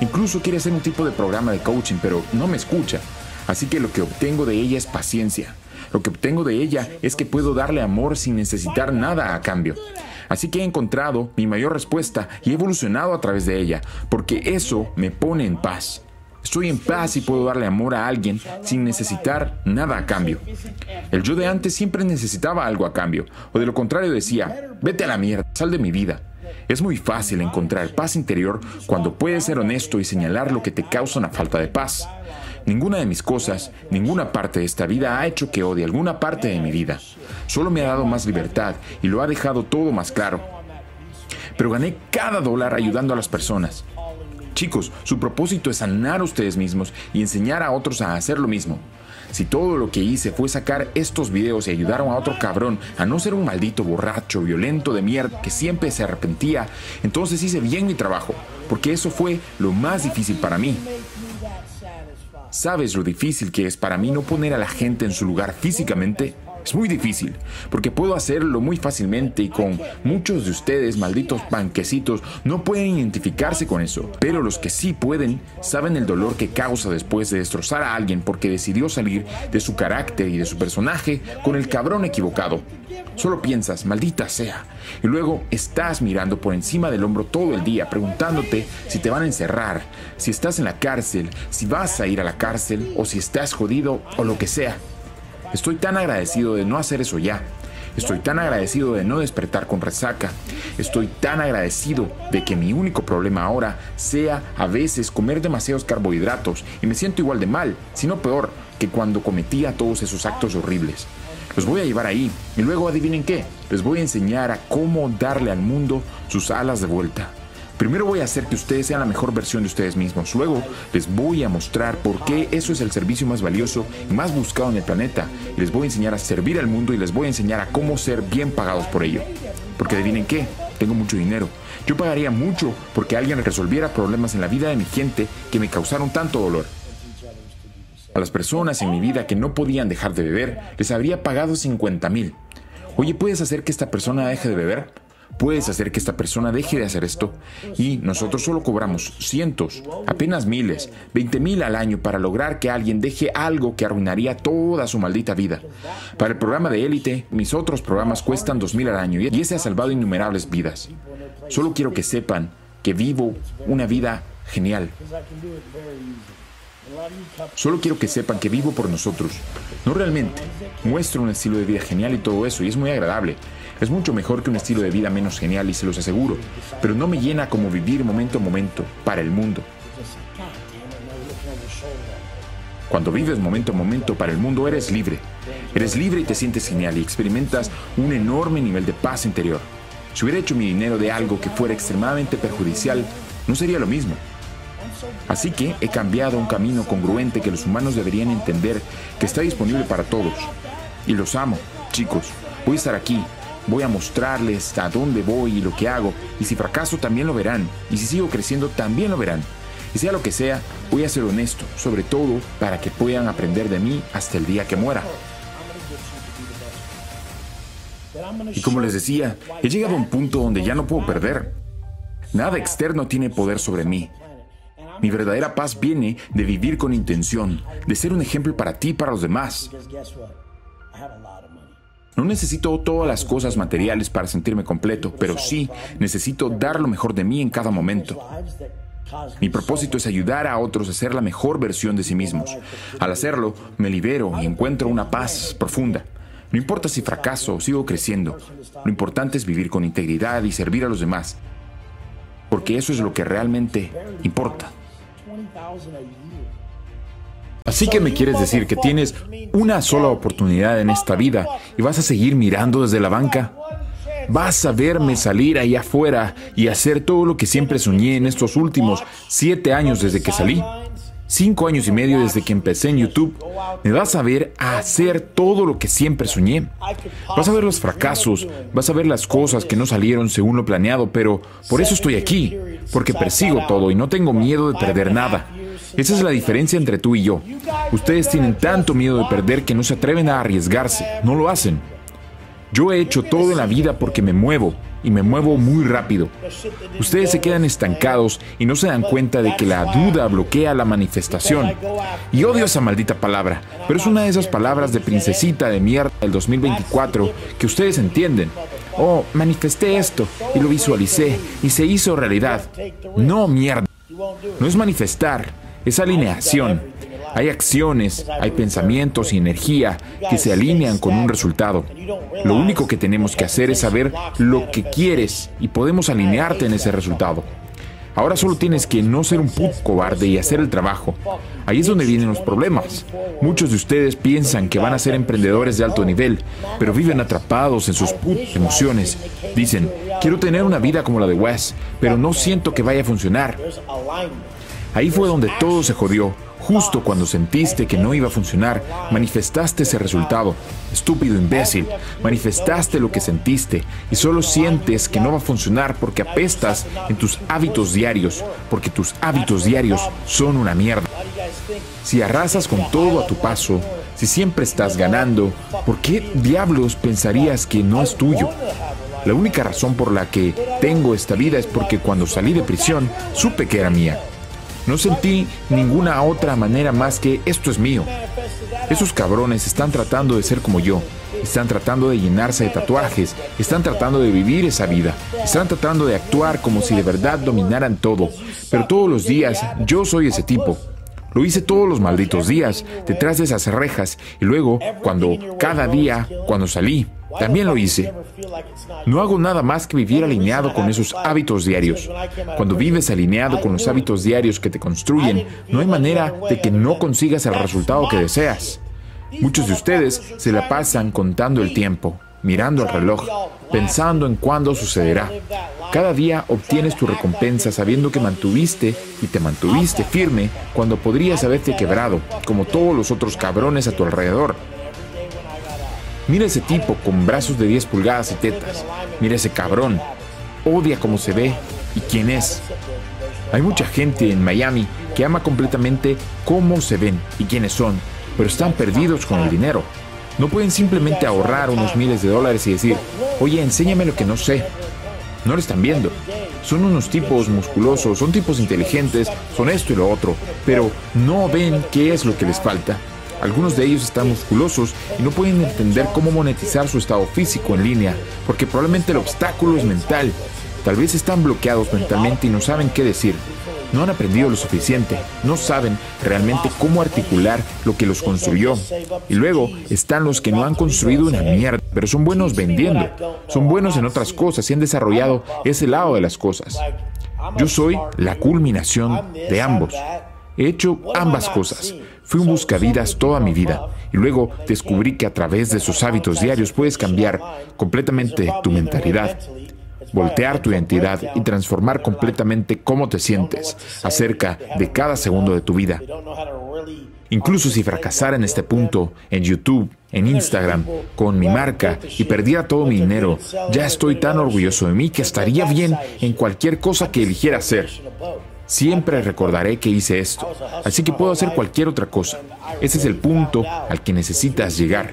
Incluso quiere hacer un tipo de programa de coaching, pero no me escucha. Así que lo que obtengo de ella es paciencia. Lo que obtengo de ella es que puedo darle amor sin necesitar nada a cambio. Así que he encontrado mi mayor respuesta y he evolucionado a través de ella, porque eso me pone en paz. Estoy en paz y puedo darle amor a alguien sin necesitar nada a cambio. El yo de antes siempre necesitaba algo a cambio, o de lo contrario decía, vete a la mierda, sal de mi vida. Es muy fácil encontrar paz interior cuando puedes ser honesto y señalar lo que te causa una falta de paz. Ninguna de mis cosas, ninguna parte de esta vida ha hecho que odie alguna parte de mi vida. Solo me ha dado más libertad y lo ha dejado todo más claro. Pero gané cada dólar ayudando a las personas. Chicos, su propósito es sanar a ustedes mismos y enseñar a otros a hacer lo mismo. Si todo lo que hice fue sacar estos videos y ayudar a otro cabrón a no ser un maldito borracho, violento de mierda que siempre se arrepentía, entonces hice bien mi trabajo, porque eso fue lo más difícil para mí. ¿Sabes lo difícil que es para mí no poner a la gente en su lugar físicamente? Es muy difícil, porque puedo hacerlo muy fácilmente y con muchos de ustedes, malditos panquecitos, no pueden identificarse con eso. Pero los que sí pueden, saben el dolor que causa después de destrozar a alguien porque decidió salir de su carácter y de su personaje con el cabrón equivocado. Solo piensas, maldita sea, y luego estás mirando por encima del hombro todo el día preguntándote si te van a encerrar, si estás en la cárcel, si vas a ir a la cárcel o si estás jodido o lo que sea. Estoy tan agradecido de no hacer eso ya. Estoy tan agradecido de no despertar con resaca. Estoy tan agradecido de que mi único problema ahora sea a veces comer demasiados carbohidratos y me siento igual de mal, si no peor, que cuando cometía todos esos actos horribles. Los voy a llevar ahí y luego adivinen qué, les voy a enseñar a cómo darle al mundo sus alas de vuelta. Primero voy a hacer que ustedes sean la mejor versión de ustedes mismos. Luego les voy a mostrar por qué eso es el servicio más valioso y más buscado en el planeta. Les voy a enseñar a servir al mundo y les voy a enseñar a cómo ser bien pagados por ello. Porque adivinen qué, tengo mucho dinero. Yo pagaría mucho porque alguien resolviera problemas en la vida de mi gente que me causaron tanto dolor. A las personas en mi vida que no podían dejar de beber, les habría pagado 50 mil. Oye, ¿puedes hacer que esta persona deje de beber? Puedes hacer que esta persona deje de hacer esto. Y nosotros solo cobramos cientos, apenas miles, veinte mil al año para lograr que alguien deje algo que arruinaría toda su maldita vida. Para el programa de élite, mis otros programas cuestan dos mil al año y ese ha salvado innumerables vidas. Solo quiero que sepan que vivo una vida genial. Solo quiero que sepan que vivo por nosotros. No realmente. Muestro un estilo de vida genial y todo eso, y es muy agradable. Es mucho mejor que un estilo de vida menos genial y se los aseguro, pero no me llena como vivir momento a momento para el mundo. Cuando vives momento a momento para el mundo eres libre. Eres libre y te sientes genial y experimentas un enorme nivel de paz interior. Si hubiera hecho mi dinero de algo que fuera extremadamente perjudicial, no sería lo mismo. Así que he cambiado un camino congruente que los humanos deberían entender que está disponible para todos. Y los amo, chicos. Voy a estar aquí, Voy a mostrarles a dónde voy y lo que hago, y si fracaso también lo verán, y si sigo creciendo también lo verán. Y sea lo que sea, voy a ser honesto, sobre todo para que puedan aprender de mí hasta el día que muera. Y como les decía, he llegado a un punto donde ya no puedo perder. Nada externo tiene poder sobre mí. Mi verdadera paz viene de vivir con intención, de ser un ejemplo para ti y para los demás. No necesito todas las cosas materiales para sentirme completo, pero sí necesito dar lo mejor de mí en cada momento. Mi propósito es ayudar a otros a ser la mejor versión de sí mismos. Al hacerlo, me libero y encuentro una paz profunda. No importa si fracaso o sigo creciendo, lo importante es vivir con integridad y servir a los demás, porque eso es lo que realmente importa. Así que me quieres decir que tienes una sola oportunidad en esta vida y vas a seguir mirando desde la banca. Vas a verme salir ahí afuera y hacer todo lo que siempre soñé en estos últimos siete años desde que salí. Cinco años y medio desde que empecé en YouTube. Me vas a ver hacer todo lo que siempre soñé. Vas a ver los fracasos, vas a ver las cosas que no salieron según lo planeado, pero por eso estoy aquí, porque persigo todo y no tengo miedo de perder nada. Esa es la diferencia entre tú y yo. Ustedes tienen tanto miedo de perder que no se atreven a arriesgarse, no lo hacen. Yo he hecho todo en la vida porque me muevo y me muevo muy rápido. Ustedes se quedan estancados y no se dan cuenta de que la duda bloquea la manifestación. Y odio esa maldita palabra, pero es una de esas palabras de princesita de mierda del 2024 que ustedes entienden. Oh, manifesté esto y lo visualicé y se hizo realidad. No, mierda. No es manifestar, es alineación. Hay acciones, hay pensamientos y energía que se alinean con un resultado. Lo único que tenemos que hacer es saber lo que quieres y podemos alinearte en ese resultado. Ahora solo tienes que no ser un puto cobarde y hacer el trabajo. Ahí es donde vienen los problemas. Muchos de ustedes piensan que van a ser emprendedores de alto nivel, pero viven atrapados en sus putas emociones. Dicen, quiero tener una vida como la de Wes, pero no siento que vaya a funcionar. Ahí fue donde todo se jodió. Justo cuando sentiste que no iba a funcionar, manifestaste ese resultado. Estúpido imbécil, manifestaste lo que sentiste y solo sientes que no va a funcionar porque apestas en tus hábitos diarios, porque tus hábitos diarios son una mierda. Si arrasas con todo a tu paso, si siempre estás ganando, ¿por qué diablos pensarías que no es tuyo? La única razón por la que tengo esta vida es porque cuando salí de prisión supe que era mía. No sentí ninguna otra manera más que esto es mío. Esos cabrones están tratando de ser como yo. Están tratando de llenarse de tatuajes. Están tratando de vivir esa vida. Están tratando de actuar como si de verdad dominaran todo. Pero todos los días yo soy ese tipo. Lo hice todos los malditos días, detrás de esas rejas, y luego, cuando, cada día, cuando salí, también lo hice. No hago nada más que vivir alineado con esos hábitos diarios. Cuando vives alineado con los hábitos diarios que te construyen, no hay manera de que no consigas el resultado que deseas. Muchos de ustedes se la pasan contando el tiempo, mirando el reloj, pensando en cuándo sucederá. Cada día obtienes tu recompensa sabiendo que mantuviste y te mantuviste firme cuando podrías haberte quebrado, como todos los otros cabrones a tu alrededor. Mira ese tipo con brazos de 10 pulgadas y tetas. Mira ese cabrón. Odia cómo se ve y quién es. Hay mucha gente en Miami que ama completamente cómo se ven y quiénes son, pero están perdidos con el dinero. No pueden simplemente ahorrar unos miles de dólares y decir, oye, enséñame lo que no sé. No lo están viendo. Son unos tipos musculosos, son tipos inteligentes, son esto y lo otro, pero no ven qué es lo que les falta. Algunos de ellos están musculosos y no pueden entender cómo monetizar su estado físico en línea, porque probablemente el obstáculo es mental. Tal vez están bloqueados mentalmente y no saben qué decir. No han aprendido lo suficiente, no saben realmente cómo articular lo que los construyó. Y luego están los que no han construido una mierda, pero son buenos vendiendo, son buenos en otras cosas y han desarrollado ese lado de las cosas. Yo soy la culminación de ambos. He hecho ambas cosas. Fui un buscavidas toda mi vida y luego descubrí que a través de sus hábitos diarios puedes cambiar completamente tu mentalidad voltear tu identidad y transformar completamente cómo te sientes acerca de cada segundo de tu vida. Incluso si fracasara en este punto, en YouTube, en Instagram, con mi marca y perdiera todo mi dinero, ya estoy tan orgulloso de mí que estaría bien en cualquier cosa que eligiera hacer. Siempre recordaré que hice esto, así que puedo hacer cualquier otra cosa. Ese es el punto al que necesitas llegar.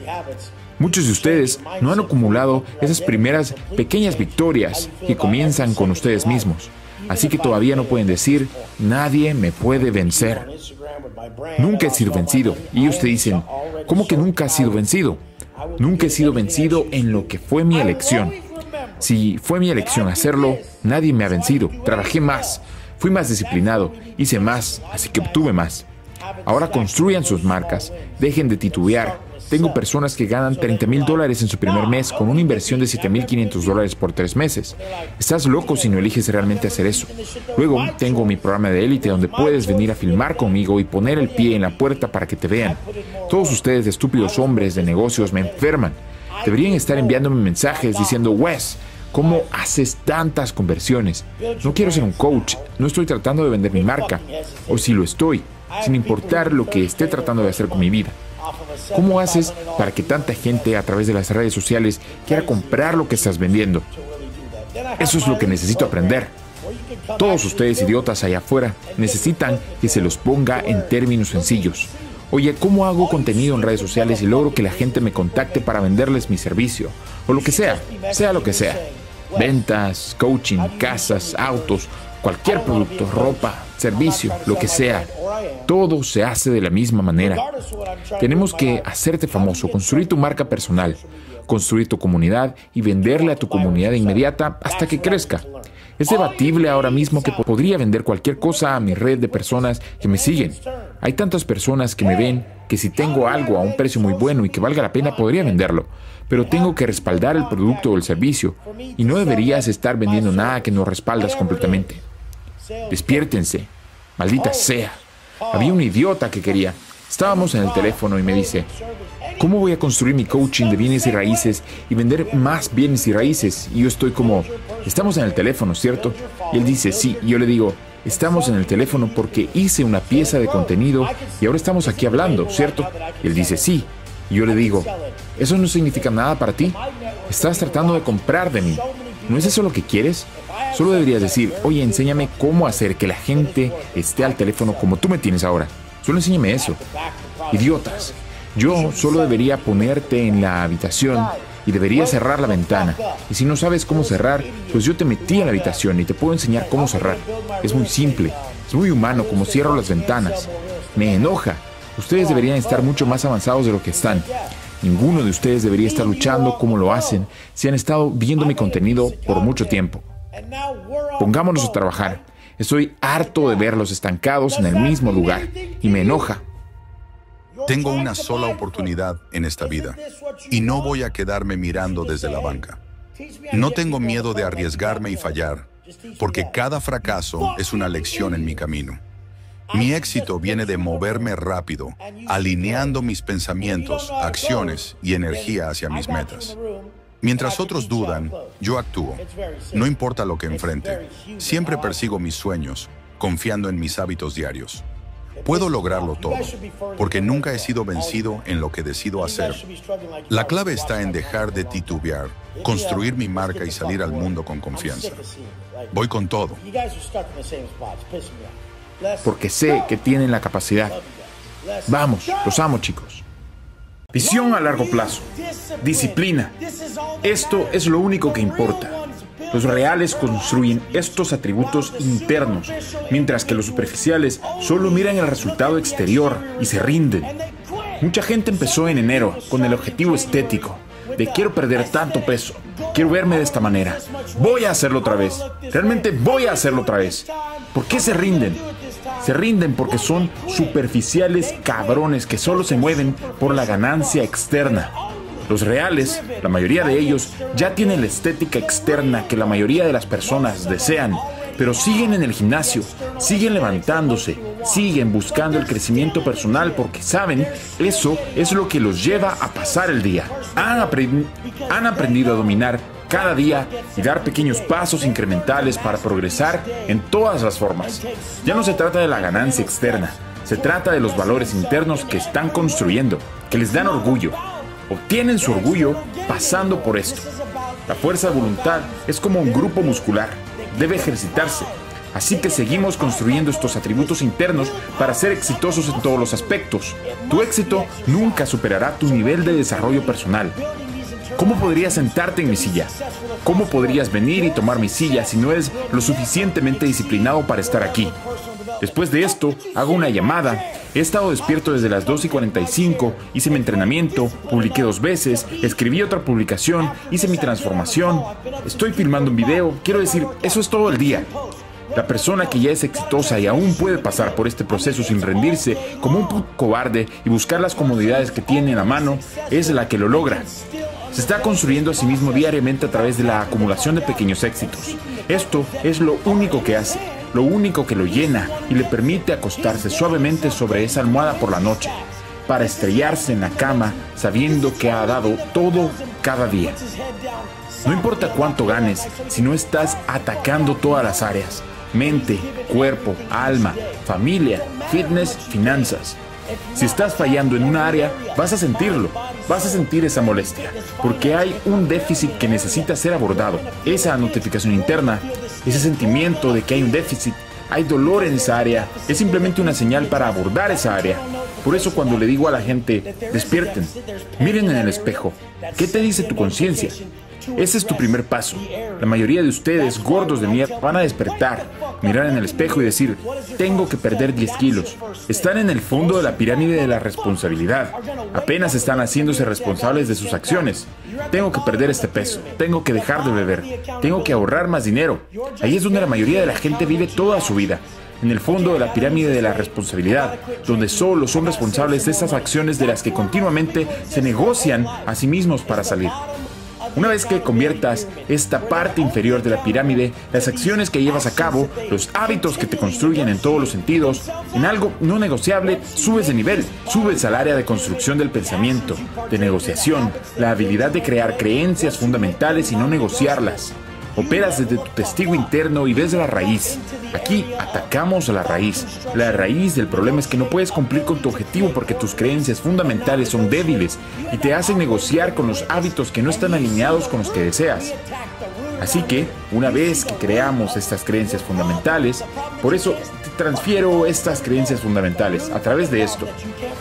Muchos de ustedes no han acumulado esas primeras pequeñas victorias que comienzan con ustedes mismos. Así que todavía no pueden decir, nadie me puede vencer. Nunca he sido vencido. Y ustedes dicen, ¿cómo que nunca has sido vencido? Nunca he sido vencido en lo que fue mi elección. Si fue mi elección hacerlo, nadie me ha vencido. Trabajé más, fui más disciplinado, hice más, así que obtuve más. Ahora construyan sus marcas, dejen de titubear, tengo personas que ganan 30 mil dólares en su primer mes con una inversión de 7.500 dólares por tres meses. Estás loco si no eliges realmente hacer eso. Luego tengo mi programa de élite donde puedes venir a filmar conmigo y poner el pie en la puerta para que te vean. Todos ustedes, estúpidos hombres de negocios, me enferman. Deberían estar enviándome mensajes diciendo, Wes, ¿cómo haces tantas conversiones? No quiero ser un coach, no estoy tratando de vender mi marca. O si lo estoy, sin importar lo que esté tratando de hacer con mi vida. ¿Cómo haces para que tanta gente a través de las redes sociales quiera comprar lo que estás vendiendo? Eso es lo que necesito aprender. Todos ustedes idiotas allá afuera necesitan que se los ponga en términos sencillos. Oye, ¿cómo hago contenido en redes sociales y logro que la gente me contacte para venderles mi servicio? O lo que sea, sea lo que sea. Ventas, coaching, casas, autos, cualquier producto, ropa, servicio, lo que sea. Todo se hace de la misma manera. Tenemos que hacerte famoso, construir tu marca personal, construir tu comunidad y venderle a tu comunidad inmediata hasta que crezca. Es debatible ahora mismo que podría vender cualquier cosa a mi red de personas que me siguen. Hay tantas personas que me ven que si tengo algo a un precio muy bueno y que valga la pena podría venderlo, pero tengo que respaldar el producto o el servicio y no deberías estar vendiendo nada que no respaldas completamente. Despiértense, maldita sea. Había un idiota que quería. Estábamos en el teléfono y me dice, ¿cómo voy a construir mi coaching de bienes y raíces y vender más bienes y raíces? Y yo estoy como, estamos en el teléfono, ¿cierto? Y él dice, sí. Y yo le digo, estamos en el teléfono porque hice una pieza de contenido y ahora estamos aquí hablando, ¿cierto? Y él dice, sí. Y yo le digo, ¿eso no significa nada para ti? Estás tratando de comprar de mí. ¿No es eso lo que quieres? Solo deberías decir, oye, enséñame cómo hacer que la gente esté al teléfono como tú me tienes ahora. Solo enséñame eso. Idiotas. Yo solo debería ponerte en la habitación y debería cerrar la ventana. Y si no sabes cómo cerrar, pues yo te metí en la habitación y te puedo enseñar cómo cerrar. Es muy simple, es muy humano como cierro las ventanas. Me enoja. Ustedes deberían estar mucho más avanzados de lo que están. Ninguno de ustedes debería estar luchando como lo hacen si han estado viendo mi contenido por mucho tiempo. Pongámonos a trabajar. Estoy harto de verlos estancados en el mismo lugar y me enoja. Tengo una sola oportunidad en esta vida y no voy a quedarme mirando desde la banca. No tengo miedo de arriesgarme y fallar, porque cada fracaso es una lección en mi camino. Mi éxito viene de moverme rápido, alineando mis pensamientos, acciones y energía hacia mis metas. Mientras otros dudan, yo actúo. No importa lo que enfrente. Siempre persigo mis sueños, confiando en mis hábitos diarios. Puedo lograrlo todo, porque nunca he sido vencido en lo que decido hacer. La clave está en dejar de titubear, construir mi marca y salir al mundo con confianza. Voy con todo. Porque sé que tienen la capacidad. Vamos, los amo chicos. Visión a largo plazo. Disciplina. Esto es lo único que importa. Los reales construyen estos atributos internos, mientras que los superficiales solo miran el resultado exterior y se rinden. Mucha gente empezó en enero con el objetivo estético de quiero perder tanto peso, quiero verme de esta manera, voy a hacerlo otra vez, realmente voy a hacerlo otra vez. ¿Por qué se rinden? Se rinden porque son superficiales cabrones que solo se mueven por la ganancia externa. Los reales, la mayoría de ellos, ya tienen la estética externa que la mayoría de las personas desean, pero siguen en el gimnasio, siguen levantándose, siguen buscando el crecimiento personal porque saben eso es lo que los lleva a pasar el día. Han, aprendido a dominar cada día y dar pequeños pasos incrementales para progresar en todas las formas. Ya no se trata de la ganancia externa, se trata de los valores internos que están construyendo, que les dan orgullo, obtienen su orgullo pasando por esto. La fuerza de voluntad es como un grupo muscular, debe ejercitarse. Así que seguimos construyendo estos atributos internos para ser exitosos en todos los aspectos. Tu éxito nunca superará tu nivel de desarrollo personal. ¿Cómo podrías sentarte en mi silla? ¿Cómo podrías venir y tomar mi silla si no eres lo suficientemente disciplinado para estar aquí? Después de esto, hago una llamada. He estado despierto desde las 2 y 45, hice mi entrenamiento, publiqué dos veces, escribí otra publicación, hice mi transformación, estoy filmando un video, quiero decir, eso es todo el día. La persona que ya es exitosa y aún puede pasar por este proceso sin rendirse como un cobarde y buscar las comodidades que tiene en la mano es la que lo logra. Se está construyendo a sí mismo diariamente a través de la acumulación de pequeños éxitos. Esto es lo único que hace lo único que lo llena y le permite acostarse suavemente sobre esa almohada por la noche, para estrellarse en la cama sabiendo que ha dado todo cada día. No importa cuánto ganes, si no estás atacando todas las áreas, mente, cuerpo, alma, familia, fitness, finanzas. Si estás fallando en una área, vas a sentirlo, vas a sentir esa molestia, porque hay un déficit que necesita ser abordado. Esa notificación interna ese sentimiento de que hay un déficit, hay dolor en esa área, es simplemente una señal para abordar esa área. Por eso cuando le digo a la gente, despierten, miren en el espejo, ¿qué te dice tu conciencia? Ese es tu primer paso. La mayoría de ustedes, gordos de mierda, van a despertar, mirar en el espejo y decir, tengo que perder 10 kilos. Están en el fondo de la pirámide de la responsabilidad. Apenas están haciéndose responsables de sus acciones. Tengo que perder este peso. Tengo que dejar de beber. Tengo que ahorrar más dinero. Ahí es donde la mayoría de la gente vive toda su vida en el fondo de la pirámide de la responsabilidad, donde solo son responsables de esas acciones de las que continuamente se negocian a sí mismos para salir. Una vez que conviertas esta parte inferior de la pirámide, las acciones que llevas a cabo, los hábitos que te construyen en todos los sentidos, en algo no negociable, subes de nivel, subes al área de construcción del pensamiento, de negociación, la habilidad de crear creencias fundamentales y no negociarlas. Operas desde tu testigo interno y ves la raíz. Aquí atacamos a la raíz. La raíz del problema es que no puedes cumplir con tu objetivo porque tus creencias fundamentales son débiles y te hacen negociar con los hábitos que no están alineados con los que deseas. Así que, una vez que creamos estas creencias fundamentales, por eso te transfiero estas creencias fundamentales a través de esto.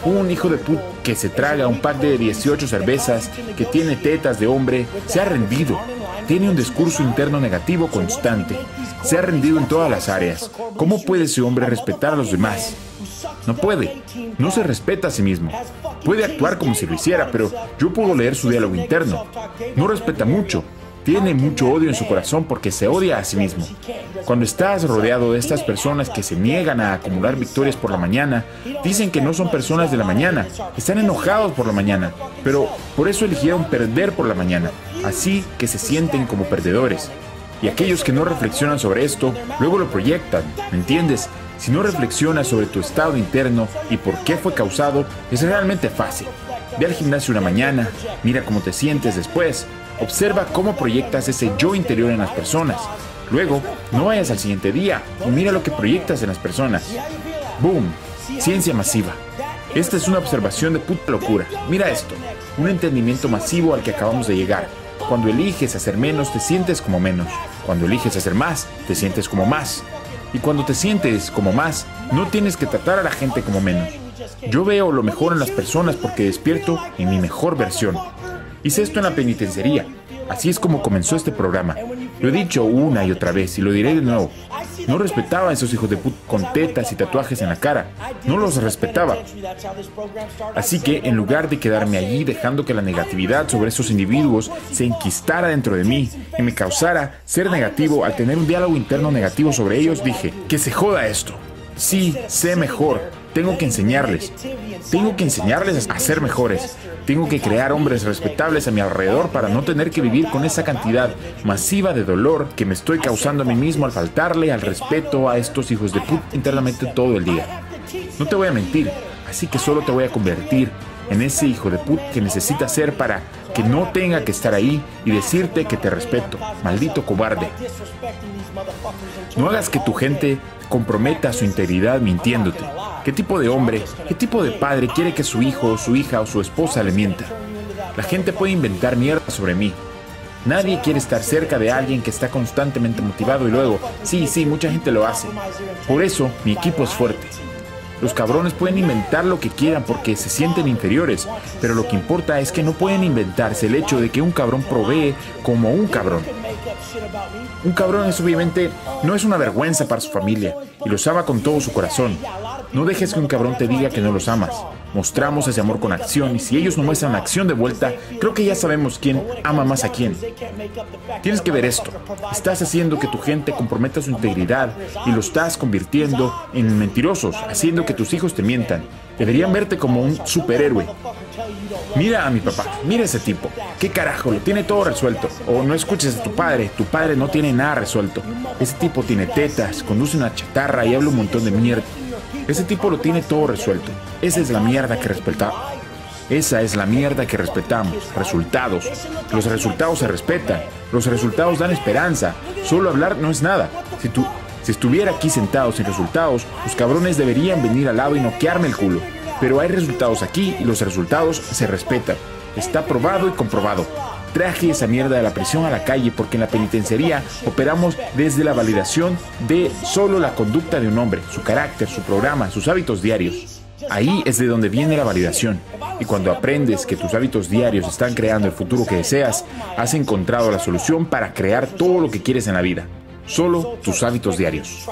Un hijo de put que se traga un pack de 18 cervezas, que tiene tetas de hombre, se ha rendido tiene un discurso interno negativo constante. Se ha rendido en todas las áreas. ¿Cómo puede ese hombre respetar a los demás? No puede. No se respeta a sí mismo. Puede actuar como si lo hiciera, pero yo puedo leer su diálogo interno. No respeta mucho. Tiene mucho odio en su corazón porque se odia a sí mismo. Cuando estás rodeado de estas personas que se niegan a acumular victorias por la mañana, dicen que no son personas de la mañana, están enojados por la mañana, pero por eso eligieron perder por la mañana, así que se sienten como perdedores. Y aquellos que no reflexionan sobre esto, luego lo proyectan, ¿me entiendes? Si no reflexionas sobre tu estado interno y por qué fue causado, es realmente fácil. Ve al gimnasio una mañana, mira cómo te sientes después, Observa cómo proyectas ese yo interior en las personas. Luego, no vayas al siguiente día y mira lo que proyectas en las personas. ¡Boom! Ciencia masiva. Esta es una observación de puta locura. Mira esto. Un entendimiento masivo al que acabamos de llegar. Cuando eliges hacer menos, te sientes como menos. Cuando eliges hacer más, te sientes como más. Y cuando te sientes como más, no tienes que tratar a la gente como menos. Yo veo lo mejor en las personas porque despierto en mi mejor versión. Hice esto en la penitenciaría. Así es como comenzó este programa. Lo he dicho una y otra vez y lo diré de nuevo. No respetaba a esos hijos de puta con tetas y tatuajes en la cara. No los respetaba. Así que en lugar de quedarme allí dejando que la negatividad sobre esos individuos se enquistara dentro de mí y me causara ser negativo al tener un diálogo interno negativo sobre ellos, dije, que se joda esto. Sí, sé mejor. Tengo que enseñarles. Tengo que enseñarles a ser mejores. Tengo que crear hombres respetables a mi alrededor para no tener que vivir con esa cantidad masiva de dolor que me estoy causando a mí mismo al faltarle al respeto a estos hijos de put internamente todo el día. No te voy a mentir, así que solo te voy a convertir en ese hijo de put que necesitas ser para que no tenga que estar ahí y decirte que te respeto, maldito cobarde. No hagas que tu gente comprometa su integridad mintiéndote. ¿Qué tipo de hombre, qué tipo de padre quiere que su hijo, su hija o su esposa le mienta? La gente puede inventar mierda sobre mí. Nadie quiere estar cerca de alguien que está constantemente motivado y luego, sí, sí, mucha gente lo hace. Por eso mi equipo es fuerte. Los cabrones pueden inventar lo que quieran porque se sienten inferiores, pero lo que importa es que no pueden inventarse el hecho de que un cabrón provee como un cabrón. Un cabrón es obviamente no es una vergüenza para su familia y los ama con todo su corazón. No dejes que un cabrón te diga que no los amas. Mostramos ese amor con acción y si ellos no muestran acción de vuelta, creo que ya sabemos quién ama más a quién. Tienes que ver esto. Estás haciendo que tu gente comprometa su integridad y lo estás convirtiendo en mentirosos, haciendo que tus hijos te mientan. Deberían verte como un superhéroe. Mira a mi papá, mira a ese tipo. ¿Qué carajo? Lo tiene todo resuelto. O no escuches a tu padre, tu padre no tiene nada resuelto. Ese tipo tiene tetas, conduce una chatarra y habla un montón de mierda. Ese tipo lo tiene todo resuelto. Esa es la mierda que respetamos. Esa es la mierda que respetamos. Resultados. Los resultados se respetan. Los resultados dan esperanza. Solo hablar no es nada. Si tú, si estuviera aquí sentado sin resultados, los cabrones deberían venir al lado y noquearme el culo. Pero hay resultados aquí y los resultados se respetan. Está probado y comprobado. Traje esa mierda de la prisión a la calle porque en la penitenciaría operamos desde la validación de solo la conducta de un hombre, su carácter, su programa, sus hábitos diarios. Ahí es de donde viene la validación. Y cuando aprendes que tus hábitos diarios están creando el futuro que deseas, has encontrado la solución para crear todo lo que quieres en la vida. Solo tus hábitos diarios.